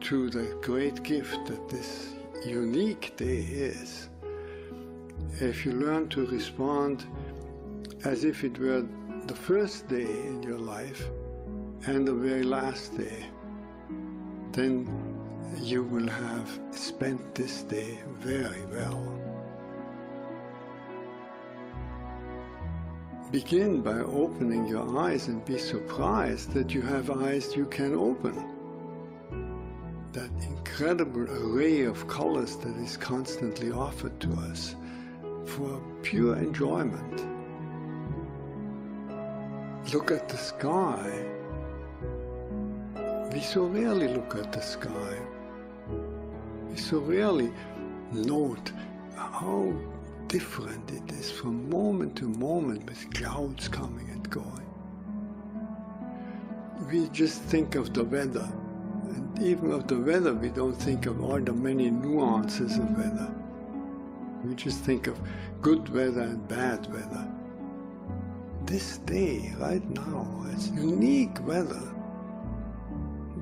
to the great gift that this unique day is, if you learn to respond as if it were the first day in your life, and the very last day, then you will have spent this day very well. Begin by opening your eyes and be surprised that you have eyes you can open. That incredible array of colors that is constantly offered to us for pure enjoyment. look at the sky. We so rarely look at the sky. We so rarely note how different it is from moment to moment with clouds coming and going. We just think of the weather, and even of the weather, we don't think of all the many nuances of weather. We just think of good weather and bad weather. This day, right now, it's unique weather.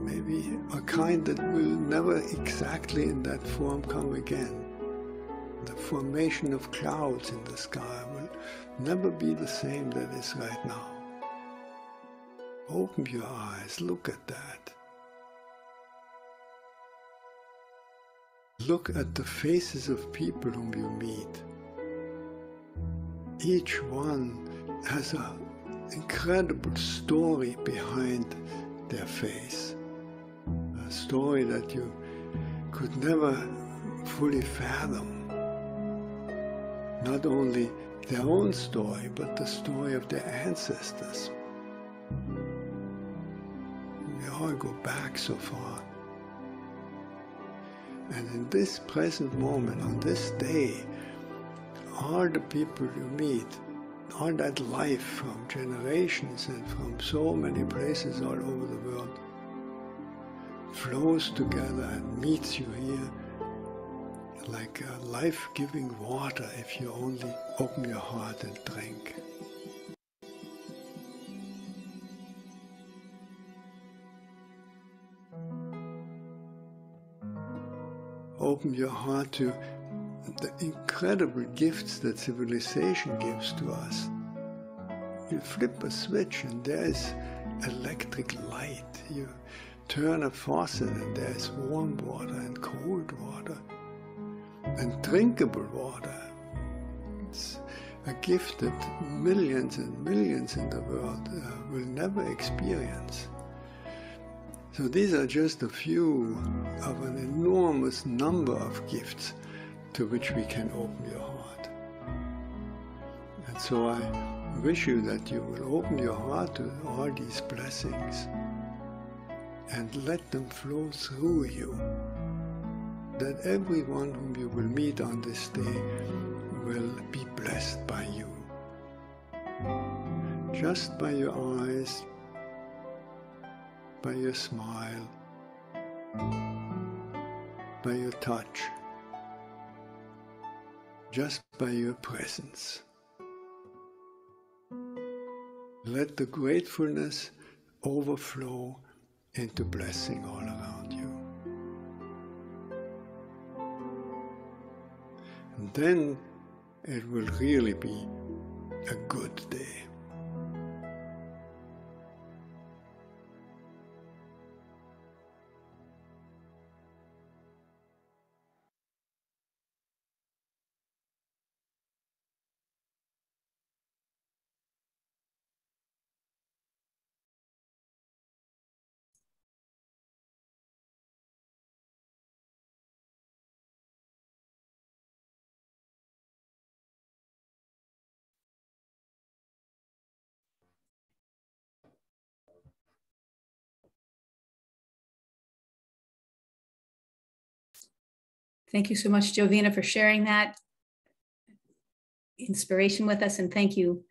Maybe a kind that will never exactly in that form come again. The formation of clouds in the sky will never be the same that is right now. Open your eyes, look at that. Look at the faces of people whom you meet. Each one has an incredible story behind their face. A story that you could never fully fathom. Not only their own story, but the story of their ancestors. We all go back so far. And in this present moment, on this day, all the people you meet, all that life from generations and from so many places all over the world flows together and meets you here like a life-giving water if you only open your heart and drink. open your heart to the incredible gifts that civilization gives to us. You flip a switch and there's electric light. You turn a faucet and there's warm water and cold water and drinkable water. It's a gift that millions and millions in the world uh, will never experience. So these are just a few of an enormous number of gifts to which we can open your heart. And so I wish you that you will open your heart to all these blessings and let them flow through you. That everyone whom you will meet on this day will be blessed by you. Just by your eyes, by your smile, by your touch, just by your presence. Let the gratefulness overflow into blessing all around you. And then it will really be a good day. Thank you so much, Jovina, for sharing that inspiration with us. And thank you,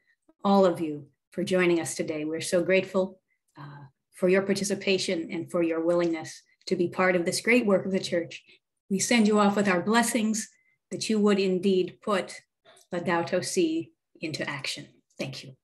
all of you, for joining us today. We're so grateful uh, for your participation and for your willingness to be part of this great work of the church. We send you off with our blessings that you would indeed put Laudato Si into action. Thank you.